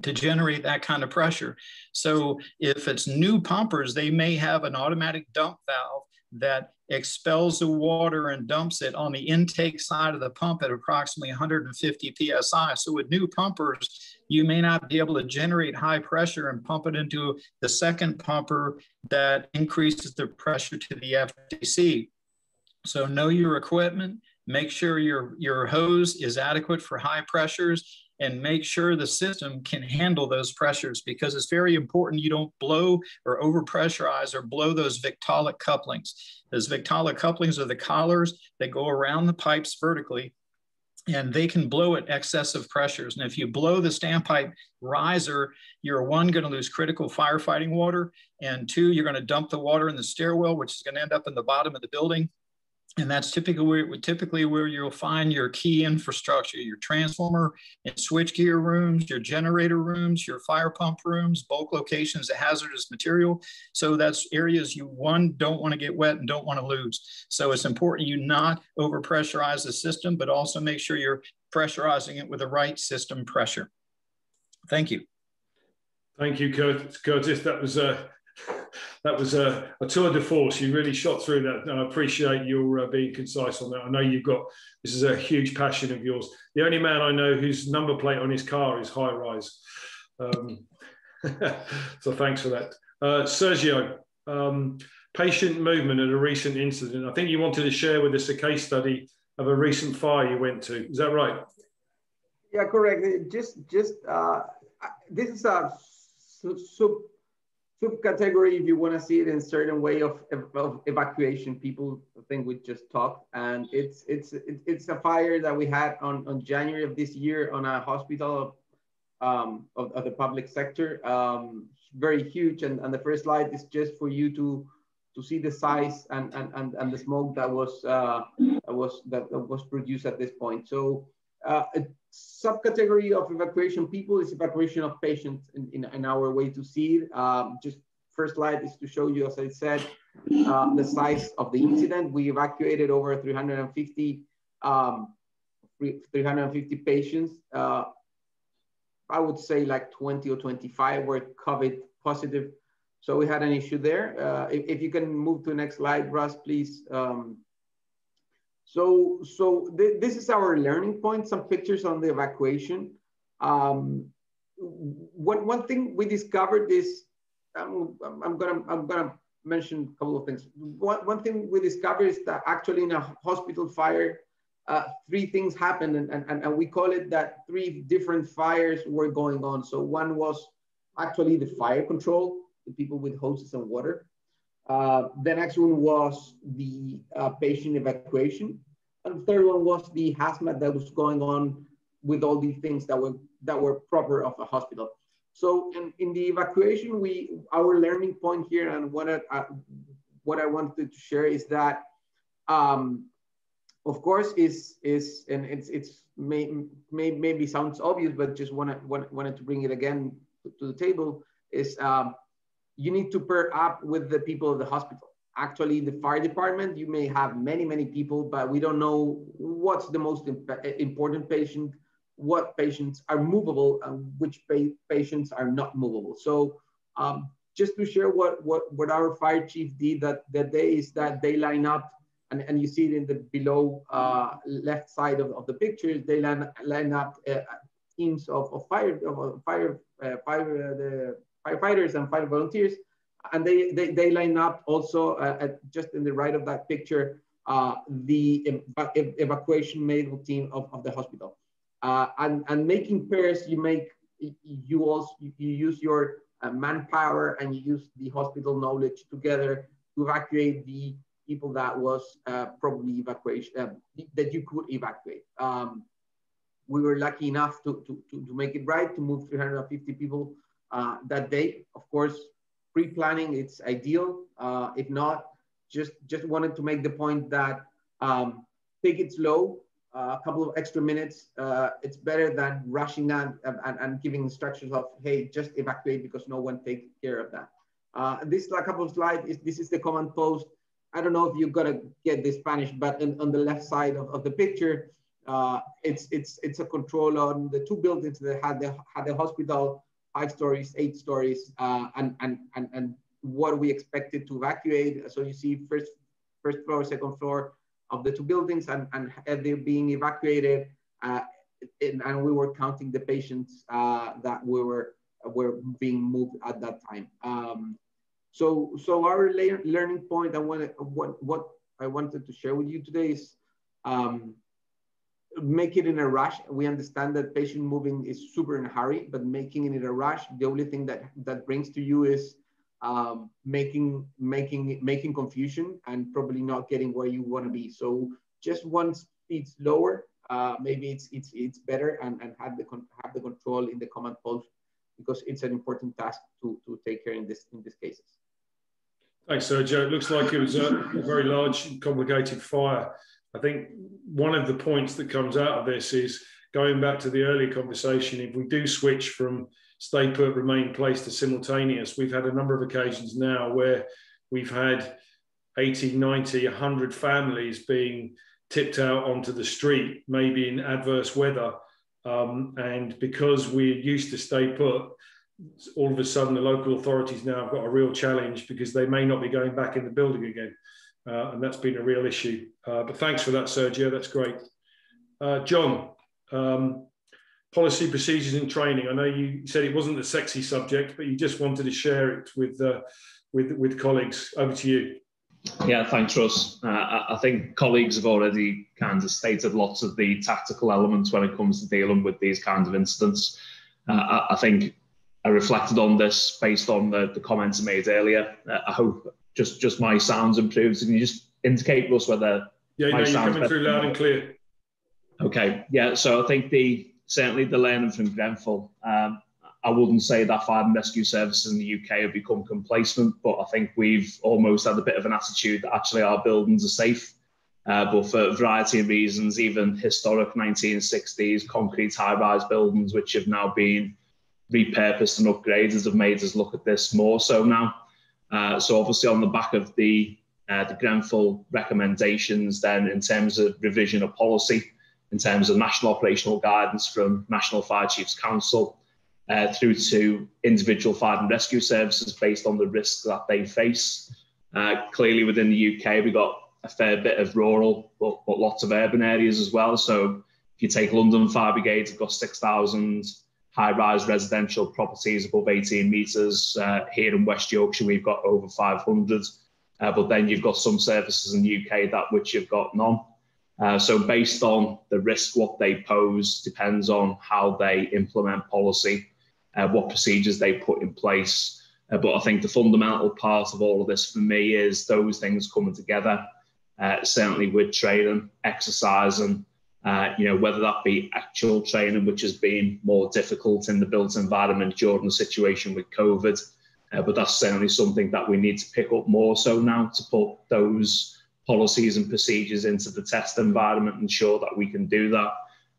to generate that kind of pressure. So if it's new pumpers, they may have an automatic dump valve that expels the water and dumps it on the intake side of the pump at approximately 150 psi. So with new pumpers, you may not be able to generate high pressure and pump it into the second pumper that increases the pressure to the FDC. So know your equipment, make sure your, your hose is adequate for high pressures and make sure the system can handle those pressures because it's very important you don't blow or overpressurize or blow those Victaulic couplings. Those Victaulic couplings are the collars that go around the pipes vertically and they can blow at excessive pressures. And if you blow the standpipe riser, you're one, going to lose critical firefighting water, and two, you're going to dump the water in the stairwell, which is going to end up in the bottom of the building and that's typically where typically where you'll find your key infrastructure, your transformer and switchgear rooms, your generator rooms, your fire pump rooms, bulk locations of hazardous material. So that's areas you one don't want to get wet and don't want to lose. So it's important you not overpressurize the system, but also make sure you're pressurizing it with the right system pressure. Thank you. Thank you, Curtis. That was a that was a, a, tour de force. You really shot through that, and I appreciate your uh, being concise on that. I know you've got this is a huge passion of yours. The only man I know whose number plate on his car is high rise. Um, so thanks for that, uh, Sergio. Um, patient movement at a recent incident. I think you wanted to share with us a case study of a recent fire you went to. Is that right? Yeah, correct. Just, just uh, this is a sub subcategory if you want to see it in certain way of, of evacuation people think we just talked and it's it's it's a fire that we had on on january of this year on a hospital um, of, of the public sector. Um, very huge and, and the first slide is just for you to to see the size and and and, and the smoke that was uh, that was that was produced at this point. So uh, subcategory of evacuation people is evacuation of patients in, in, in our way to see it. Um, just first slide is to show you, as I said, uh, the size of the incident. We evacuated over 350, um, 350 patients. Uh, I would say like 20 or 25 were COVID positive. So we had an issue there. Uh, if, if, you can move to the next slide, Russ, please. Um, so so th this is our learning point, some pictures on the evacuation. Um, one, one thing we discovered is, I'm, I'm, gonna, I'm gonna mention a couple of things. One, one thing we discovered is that actually in a hospital fire, uh, three things happened and, and, and we call it that three different fires were going on. So one was actually the fire control, the people with hoses and water. Uh, the next one was the uh, patient evacuation. And the third one was the hazmat that was going on with all the things that were that were proper of a hospital. So in, in the evacuation, we our learning point here and what I, uh, what I wanted to share is that, um, of course, is is and it's it's may, may maybe sounds obvious, but just wanted wanted to bring it again to, the table is um, you need to pair up with the people of the hospital. Actually, the fire department, you may have many, many people, but we don't know what's the most imp important patient, what patients are movable and which pa patients are not movable. So um, just to share what, what, what our fire chief did that, that day is that they line up, and, and you see it in the below uh, left side of, of the pictures, they line, line up uh, teams of, of fire, of fire, uh, fire uh, the firefighters and fire volunteers, and they, they, they line up also uh, at, just in the right of that picture, uh, the ev evacuation medical team of, of the hospital. Uh, and, and making pairs, you make, you also, you use your manpower and you use the hospital knowledge together to evacuate the people that was uh, probably evacuation, uh, that you could evacuate. Um, we were lucky enough to, to, to, to, make it right, to move 350 people uh, that day. Of course, pre-planning, it's ideal. Uh, if not, just, just wanted to make the point that um, take it slow, uh, a couple of extra minutes. Uh, it's better than rushing and, and, and, giving instructions of, hey, just evacuate because no one takes care of that. Uh, this like a couple of slides, is, this is the command post. I don't know if you're gonna get the Spanish, but in, on the left side of, of the picture, uh, it's, it's, it's a control on the two buildings that had the, had the hospital, five stories, eight stories, uh, and, and, and, and what we expected to evacuate. So you see first, first floor, second floor, of the two buildings and, and they're being evacuated. Uh, and, and, we were counting the patients uh, that we were were being moved at that time. Um, so, so our learning point, I wanted, what, what I wanted to share with you today is um, make it in a rush. We understand that patient moving is super in a hurry, but making it in a rush, the only thing that, that brings to you is um, making making making confusion and probably not getting where you want to be. So just one speed slower, uh, maybe it's it's it's better and, and have the have the control in the command post because it's an important task to to take care in this in these cases. Thanks, Sergio. It looks like it was a, a very large, complicated fire. I think one of the points that comes out of this is going back to the earlier conversation. If we do switch from stay put, remain place to simultaneous. We've had a number of occasions now where we've had 80, 90, 100 families being tipped out onto the street, maybe in adverse weather. Um, and because we're used to stay put, all of a sudden the local authorities now have got a real challenge because they may not be going back in the building again. Uh, and that's been a real issue. Uh, but thanks for that, Sergio. That's great. Uh, John, um, policy, procedures, and training. I know you said it wasn't a sexy subject, but you just wanted to share it with uh, with with colleagues. Over to you. Yeah, thanks, Russ. Uh, I think colleagues have already kind of stated lots of the tactical elements when it comes to dealing with these kinds of incidents. Uh, I, I, think I reflected on this based on the, the comments I made earlier. I hope just just my sounds improved. Can you just indicate, Russ, whether yeah, my no, you're coming through loud and clear. Okay, yeah. So I think the certainly the learning from Grenfell. Um, I wouldn't say that fire and rescue services in the UK have become complacent, but I think we've almost had a bit of an attitude that actually our buildings are safe. Uh, but for a variety of reasons, even historic 1960s concrete high-rise buildings, which have now been repurposed and upgraded, have made us look at this more so now. Uh, so obviously on the back of the uh, the Grenfell recommendations, then in terms of revision of policy, in terms of national operational guidance from National Fire Chiefs Council. uh, through to individual fire and rescue services based on the risks that they face. Uh, clearly, within the UK, we've got a fair bit of rural, but, but lots of urban areas as well. So, if you take London Fire Brigade, we've got 6,000 high rise residential properties above 18 metres. Uh, here in West Yorkshire, we've got over 500. Uh, but then you've got some services in the UK that which you've got none. Uh, so based on the risk, what they pose depends on how they implement policy, uh, what procedures they put in place. Uh, but I think the fundamental part of all of this for me is those things coming together. Uh, certainly with training, exercising, uh, you know, whether that be actual training, which has been more difficult in the built environment during the situation with COVID, uh, but that's certainly something that we need to pick up more so now to put those policies and procedures into the test environment, and ensure that we can do that.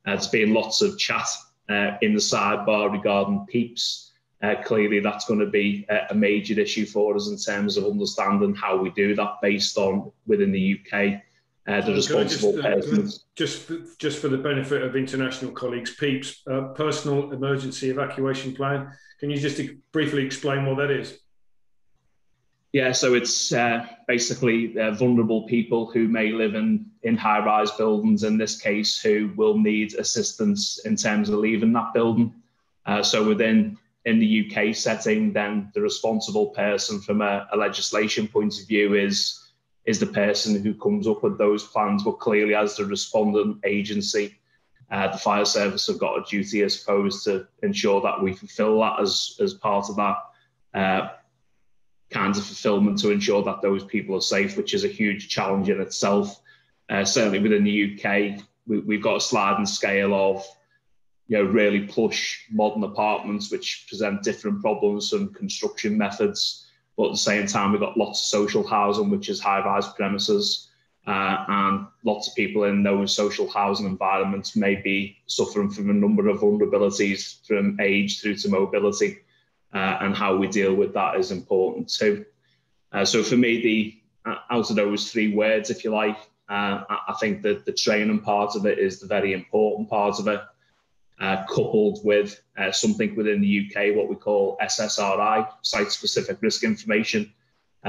Uh, there's been lots of chat uh, in the sidebar regarding PEEPs. Uh, clearly, that's going to be a, a, major issue for us in terms of understanding how we do that based on within the UK. Uh, the responsible just, persons. just, just for the benefit of international colleagues, PEEPs, personal emergency evacuation plan. Can you just briefly explain what that is? Yeah, so it's uh, basically uh, vulnerable people who may live in, in high rise buildings, in this case, who will need assistance in terms of leaving that building. Uh, so within in the UK setting, then the responsible person from a, a, legislation point of view is is the person who comes up with those plans, but clearly as the respondent agency, uh, the fire service have got a duty, I suppose, to ensure that we fulfil that as, as part of that uh, kinds of fulfillment to ensure that those people are safe, which is a huge challenge in itself. Uh, certainly within the UK, we, have got a sliding scale of you know really plush modern apartments which present different problems and construction methods. But at the same time, we've got lots of social housing, which is high-rise premises, uh, and lots of people in those social housing environments may be suffering from a number of vulnerabilities from age through to mobility uh, and how we deal with that is important too. Uh, so for me, the uh, out of those three words, if you like, uh, I think that the training part of it is the very important part of it, uh, coupled with uh, something within the UK, what we call SSRI, site-specific risk information.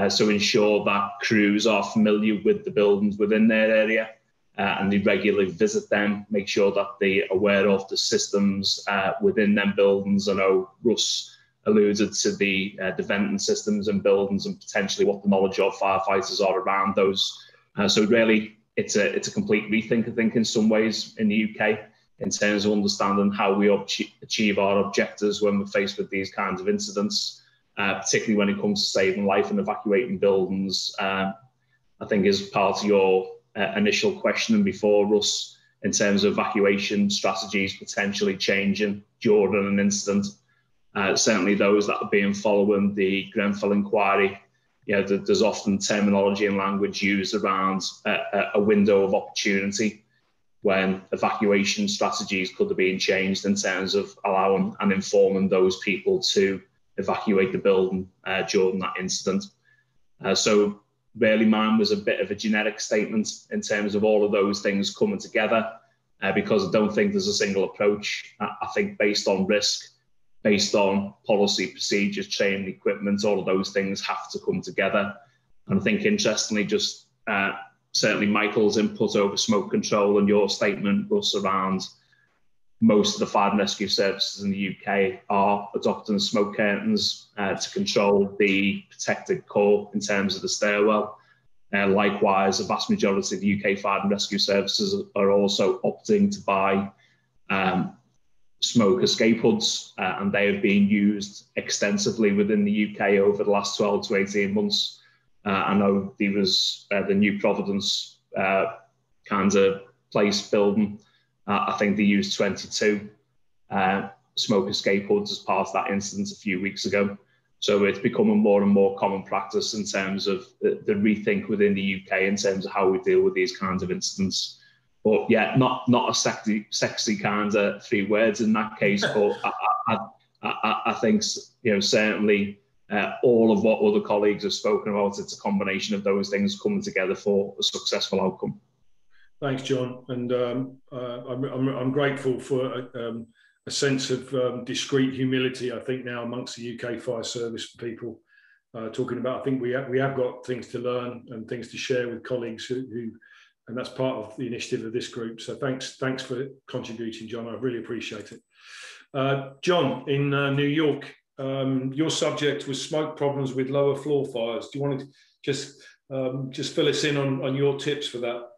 so ensure that crews are familiar with the buildings within their area and they regularly visit them, make sure that they're aware of the systems within them buildings. I know Russ alluded to the uh, the venting systems and buildings and potentially what the knowledge of firefighters are around those. Uh, so really, it's a it's a complete rethink, I think, in some ways in the UK in terms of understanding how we achieve our objectives when we're faced with these kinds of incidents, uh, particularly when it comes to saving life and evacuating buildings. Um, I think is part of your uh, initial question before Russ in terms of evacuation strategies potentially changing during an incident. Uh, certainly those that have been following the Grenfell inquiry, you know, there's often terminology and language used around a, a window of opportunity when evacuation strategies could have been changed in terms of allowing and informing those people to evacuate the building uh, during that incident. Uh, so really mine was a bit of a generic statement in terms of all of those things coming together uh, because I don't think there's a single approach. I, think based on risk, based on policy, procedures, training, equipment, all of those things have to come together. And I think interestingly, just uh, certainly Michael's input over smoke control and your statement, Russ, around most of the fire and rescue services in the UK are adopting smoke curtains uh, to control the protected core in terms of the stairwell. Uh, likewise, a vast majority of the UK fire and rescue services are also opting to buy um, smoke escape hoods, uh, and they have been used extensively within the UK over the last 12 to 18 months. Uh, I know there was uh, the New Providence uh, kind of place building. Uh, I think they used 22 uh, smoke escape hoods as part of that incident a few weeks ago. So it's becoming more and more common practice in terms of the, the rethink within the UK in terms of how we deal with these kinds of incidents. But yeah, not not a sexy sexy kind of three words in that case. But I, I, I, I, think you know certainly uh, all of what other colleagues have spoken about. It's a combination of those things coming together for a successful outcome. Thanks, John, and um, uh, I'm, I'm, I'm, grateful for um, a sense of um, discreet humility, I think, now amongst the UK fire service people. Uh, talking about, I think we have, we have got things to learn and things to share with colleagues who, who, and that's part of the initiative of this group. So thanks, thanks for contributing, John. I really appreciate it. Uh, John, in uh, New York, um, your subject was smoke problems with lower floor fires. Do you want to just um, just fill us in on, on your tips for that?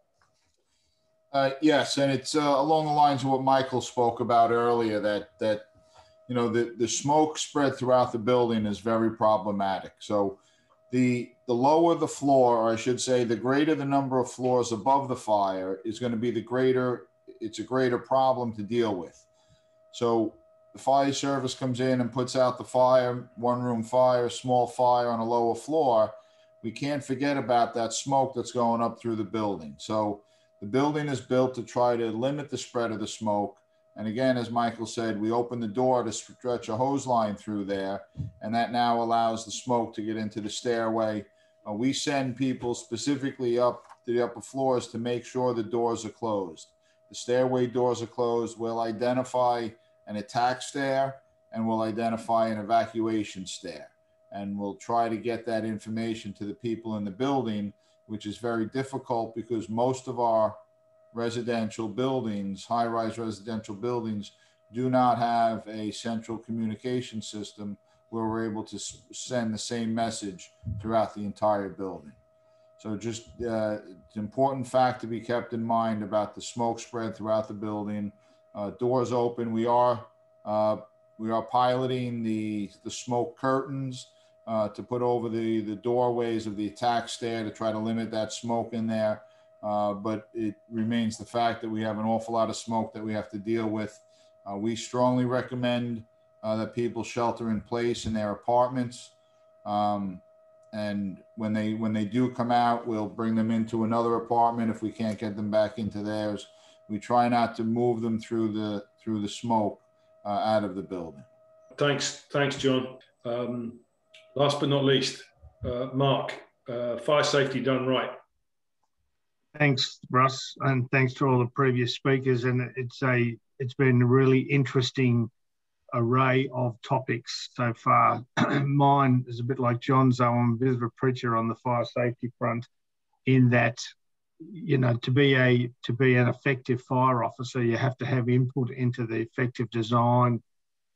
Uh, yes, and it's uh, along the lines of what Michael spoke about earlier. That that you know the the smoke spread throughout the building is very problematic. So the the lower the floor, or I should say, the greater the number of floors above the fire is going to be the greater. It's a greater problem to deal with. So the fire service comes in and puts out the fire, one room fire, small fire on a lower floor, we can't forget about that smoke that's going up through the building. So the building is built to try to limit the spread of the smoke. And again, as Michael said, we open the door to stretch a hose line through there, and that now allows the smoke to get into the stairway. Uh, we send people specifically up to the upper floors to make sure the doors are closed. The stairway doors are closed. We'll identify an attack stair and we'll identify an evacuation stair. And we'll try to get that information to the people in the building, which is very difficult because most of our residential buildings, high rise residential buildings, do not have a central communication system where we're able to send the same message throughout the entire building. So just uh, an important fact to be kept in mind about the smoke spread throughout the building uh, doors open. We are uh, we are piloting the the smoke curtains uh, to put over the the doorways of the attack stair to try to limit that smoke in there. Uh, but it remains the fact that we have an awful lot of smoke that we have to deal with. Uh, we strongly recommend uh, that people shelter in place in their apartments. Um, and when they when they do come out, we'll bring them into another apartment if we can't get them back into theirs. We try not to move them through the through the smoke uh, out of the building. Thanks, thanks, John. Um, last but not least, uh, Mark, uh, fire safety done right. Thanks, Russ, and thanks to all the previous speakers. And it's a it's been a really interesting array of topics so far. Mine is a bit like John's. Though I'm a bit of a preacher on the fire safety front, in that you know to be a to be an effective fire officer you have to have input into the effective design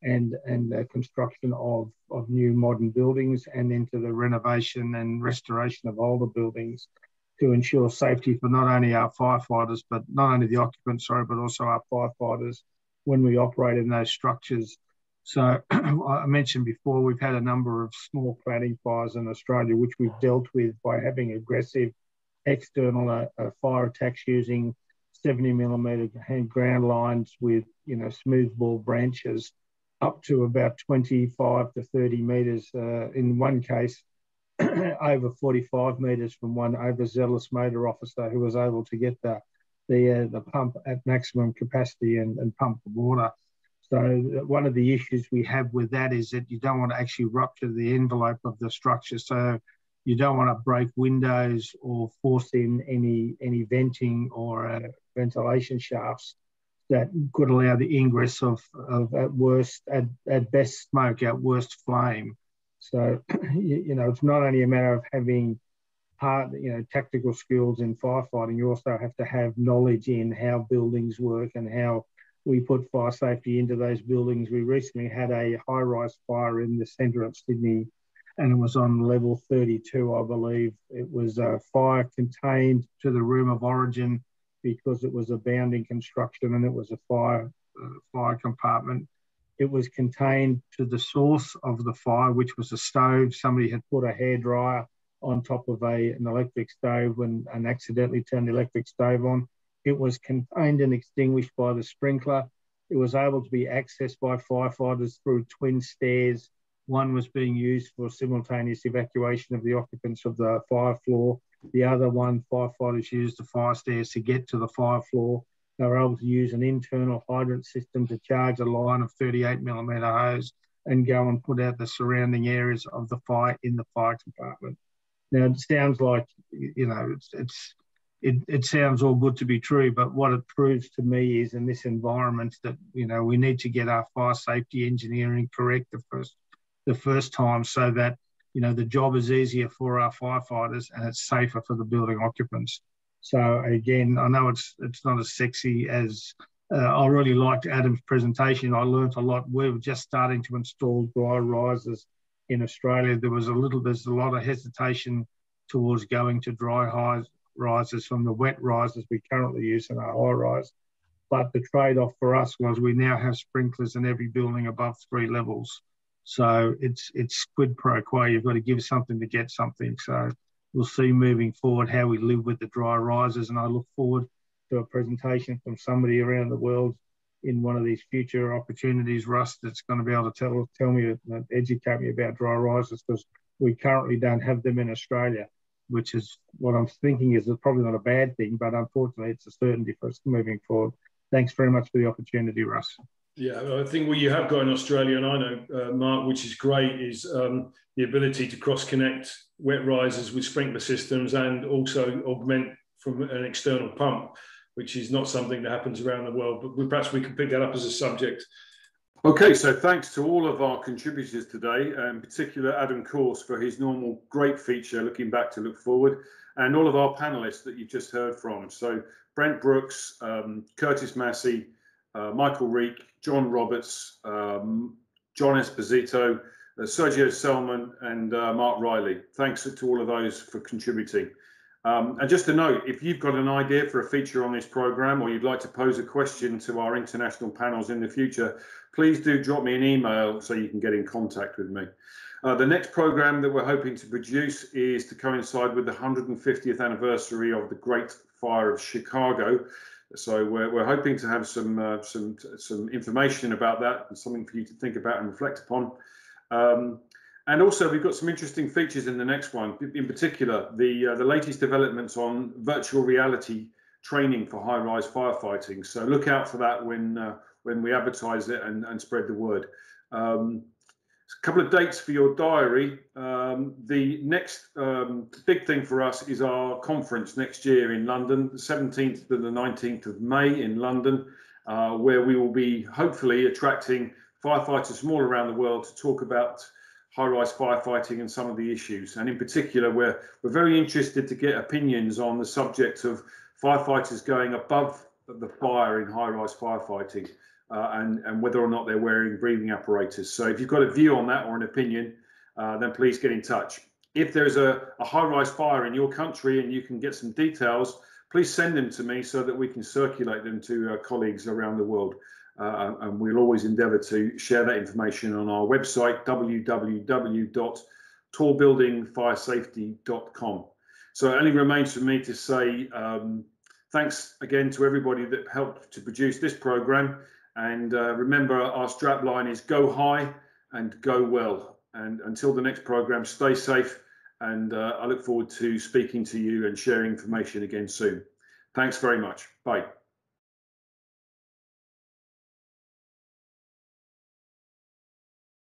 and and construction of of new modern buildings and into the renovation and restoration of older buildings to ensure safety for not only our firefighters but not only the occupants sorry but also our firefighters when we operate in those structures. So I mentioned before we've had a number of small cladding fires in Australia which we've dealt with by having aggressive external uh, uh, fire attacks using 70 millimeter hand ground lines with you know smoothbore branches up to about 25 to 30 meters. Uh, in one case, over 45 meters from one overzealous motor officer who was able to get the the, uh, the pump at maximum capacity and, and pump the water. So uh, one of the issues we have with that is that you don't want to actually rupture the envelope of the structure. So you don't want to break windows or force in any any venting or uh, ventilation shafts that could allow the ingress of, of at worst at, at best smoke at worst flame. So you, you, know it's not only a matter of having part you know tactical skills in firefighting you also have to have knowledge in how buildings work and how we put fire safety into those buildings. We recently had a high rise fire in the centre of sydney and it was on level 32, I believe. It was a fire contained to the room of origin because it was a bounding construction and it was a fire uh, fire compartment. It was contained to the source of the fire, which was a stove. Somebody had put a hairdryer on top of a, an electric stove and, and accidentally turned the electric stove on. It was contained and extinguished by the sprinkler. It was able to be accessed by firefighters through twin stairs one was being used for simultaneous evacuation of the occupants of the fire floor. The other one, firefighters used the fire stairs to get to the fire floor. They were able to use an internal hydrant system to charge a line of 38 millimeter hose and go and put out the surrounding areas of the fire in the fire compartment. Now it sounds like you know it's it's it, it sounds all good to be true, but what it proves to me is in this environment that you know we need to get our fire safety engineering correct the first the first time so that you know the job is easier for our firefighters and it's safer for the building occupants. So again, I know it's it's not as sexy as uh, I really liked Adam's presentation. I learned a lot. We were just starting to install dry risers in Australia. There was a little, there's a lot of hesitation towards going to dry high risers from the wet risers we currently use in our high rise. But the trade-off for us was we now have sprinklers in every building above three levels. So it's it's quid pro quo. You've got to give something to get something. So we'll see moving forward how we live with the dry rises. and I look forward to a presentation from somebody around the world in one of these future opportunities, Russ, that's going to be able to tell tell me, uh, educate me about dry rises because we currently don't have them in Australia, which is what I'm thinking is probably not a bad thing, but unfortunately it's a certainty for us moving forward. Thanks very much for the opportunity, Russ. Yeah, I think what you have got in Australia, and I know, uh, Mark, which is great, is um, the ability to cross connect wet risers with sprinkler systems and also augment from an external pump which is not something that happens around the world. But perhaps we can pick that up as a subject. Okay, so thanks to all of our contributors today, in particular Adam Course for his normal great feature, looking back to look forward, and all of our panelists that you've just heard from. So Brent Brooks, um, Curtis Massey, uh, Michael Reick, John Roberts, um, John Esposito, uh, Sergio Selman, and uh, Mark Riley. Thanks to all of those for contributing. Um, and just a note, if you've got an idea for a feature on this program or you'd like to pose a question to our international panels in the future, please do drop me an email so you can get in contact with me. Uh, the next program that we're hoping to produce is to coincide with the 150th anniversary of the Great Fire of Chicago. So we're, we're hoping to have some uh, some some information about that and something for you to think about and reflect upon. Um, and also, we've got some interesting features in the next one. In particular, the uh, the latest developments on virtual reality training for high-rise firefighting. So look out for that when uh, when we advertise it and, and spread the word. Um, a couple of dates for your diary. Um, the next um, big thing for us is our conference next year in London, the 17th to the 19th of May in London, uh, where we will be hopefully attracting firefighters from all around the world to talk about high-rise firefighting and some of the issues. And in particular, we're we're very interested to get opinions on the subject of firefighters going above the fire in high-rise firefighting, uh, and and whether or not they're wearing breathing apparatus. So if you've got a view on that or an opinion, uh, then please get in touch. If there's a, a high-rise fire in your country and you can get some details, please send them to me so that we can circulate them to our colleagues around the world. Uh, and we'll always endeavour to share that information on our website, www.tallbuildingfiresafety.com. So it only remains for me to say um, thanks again to everybody that helped to produce this programme. And uh, remember, our strapline is go high and go well. And until the next programme, stay safe. And uh, I look forward to speaking to you and sharing information again soon. Thanks very much. Bye.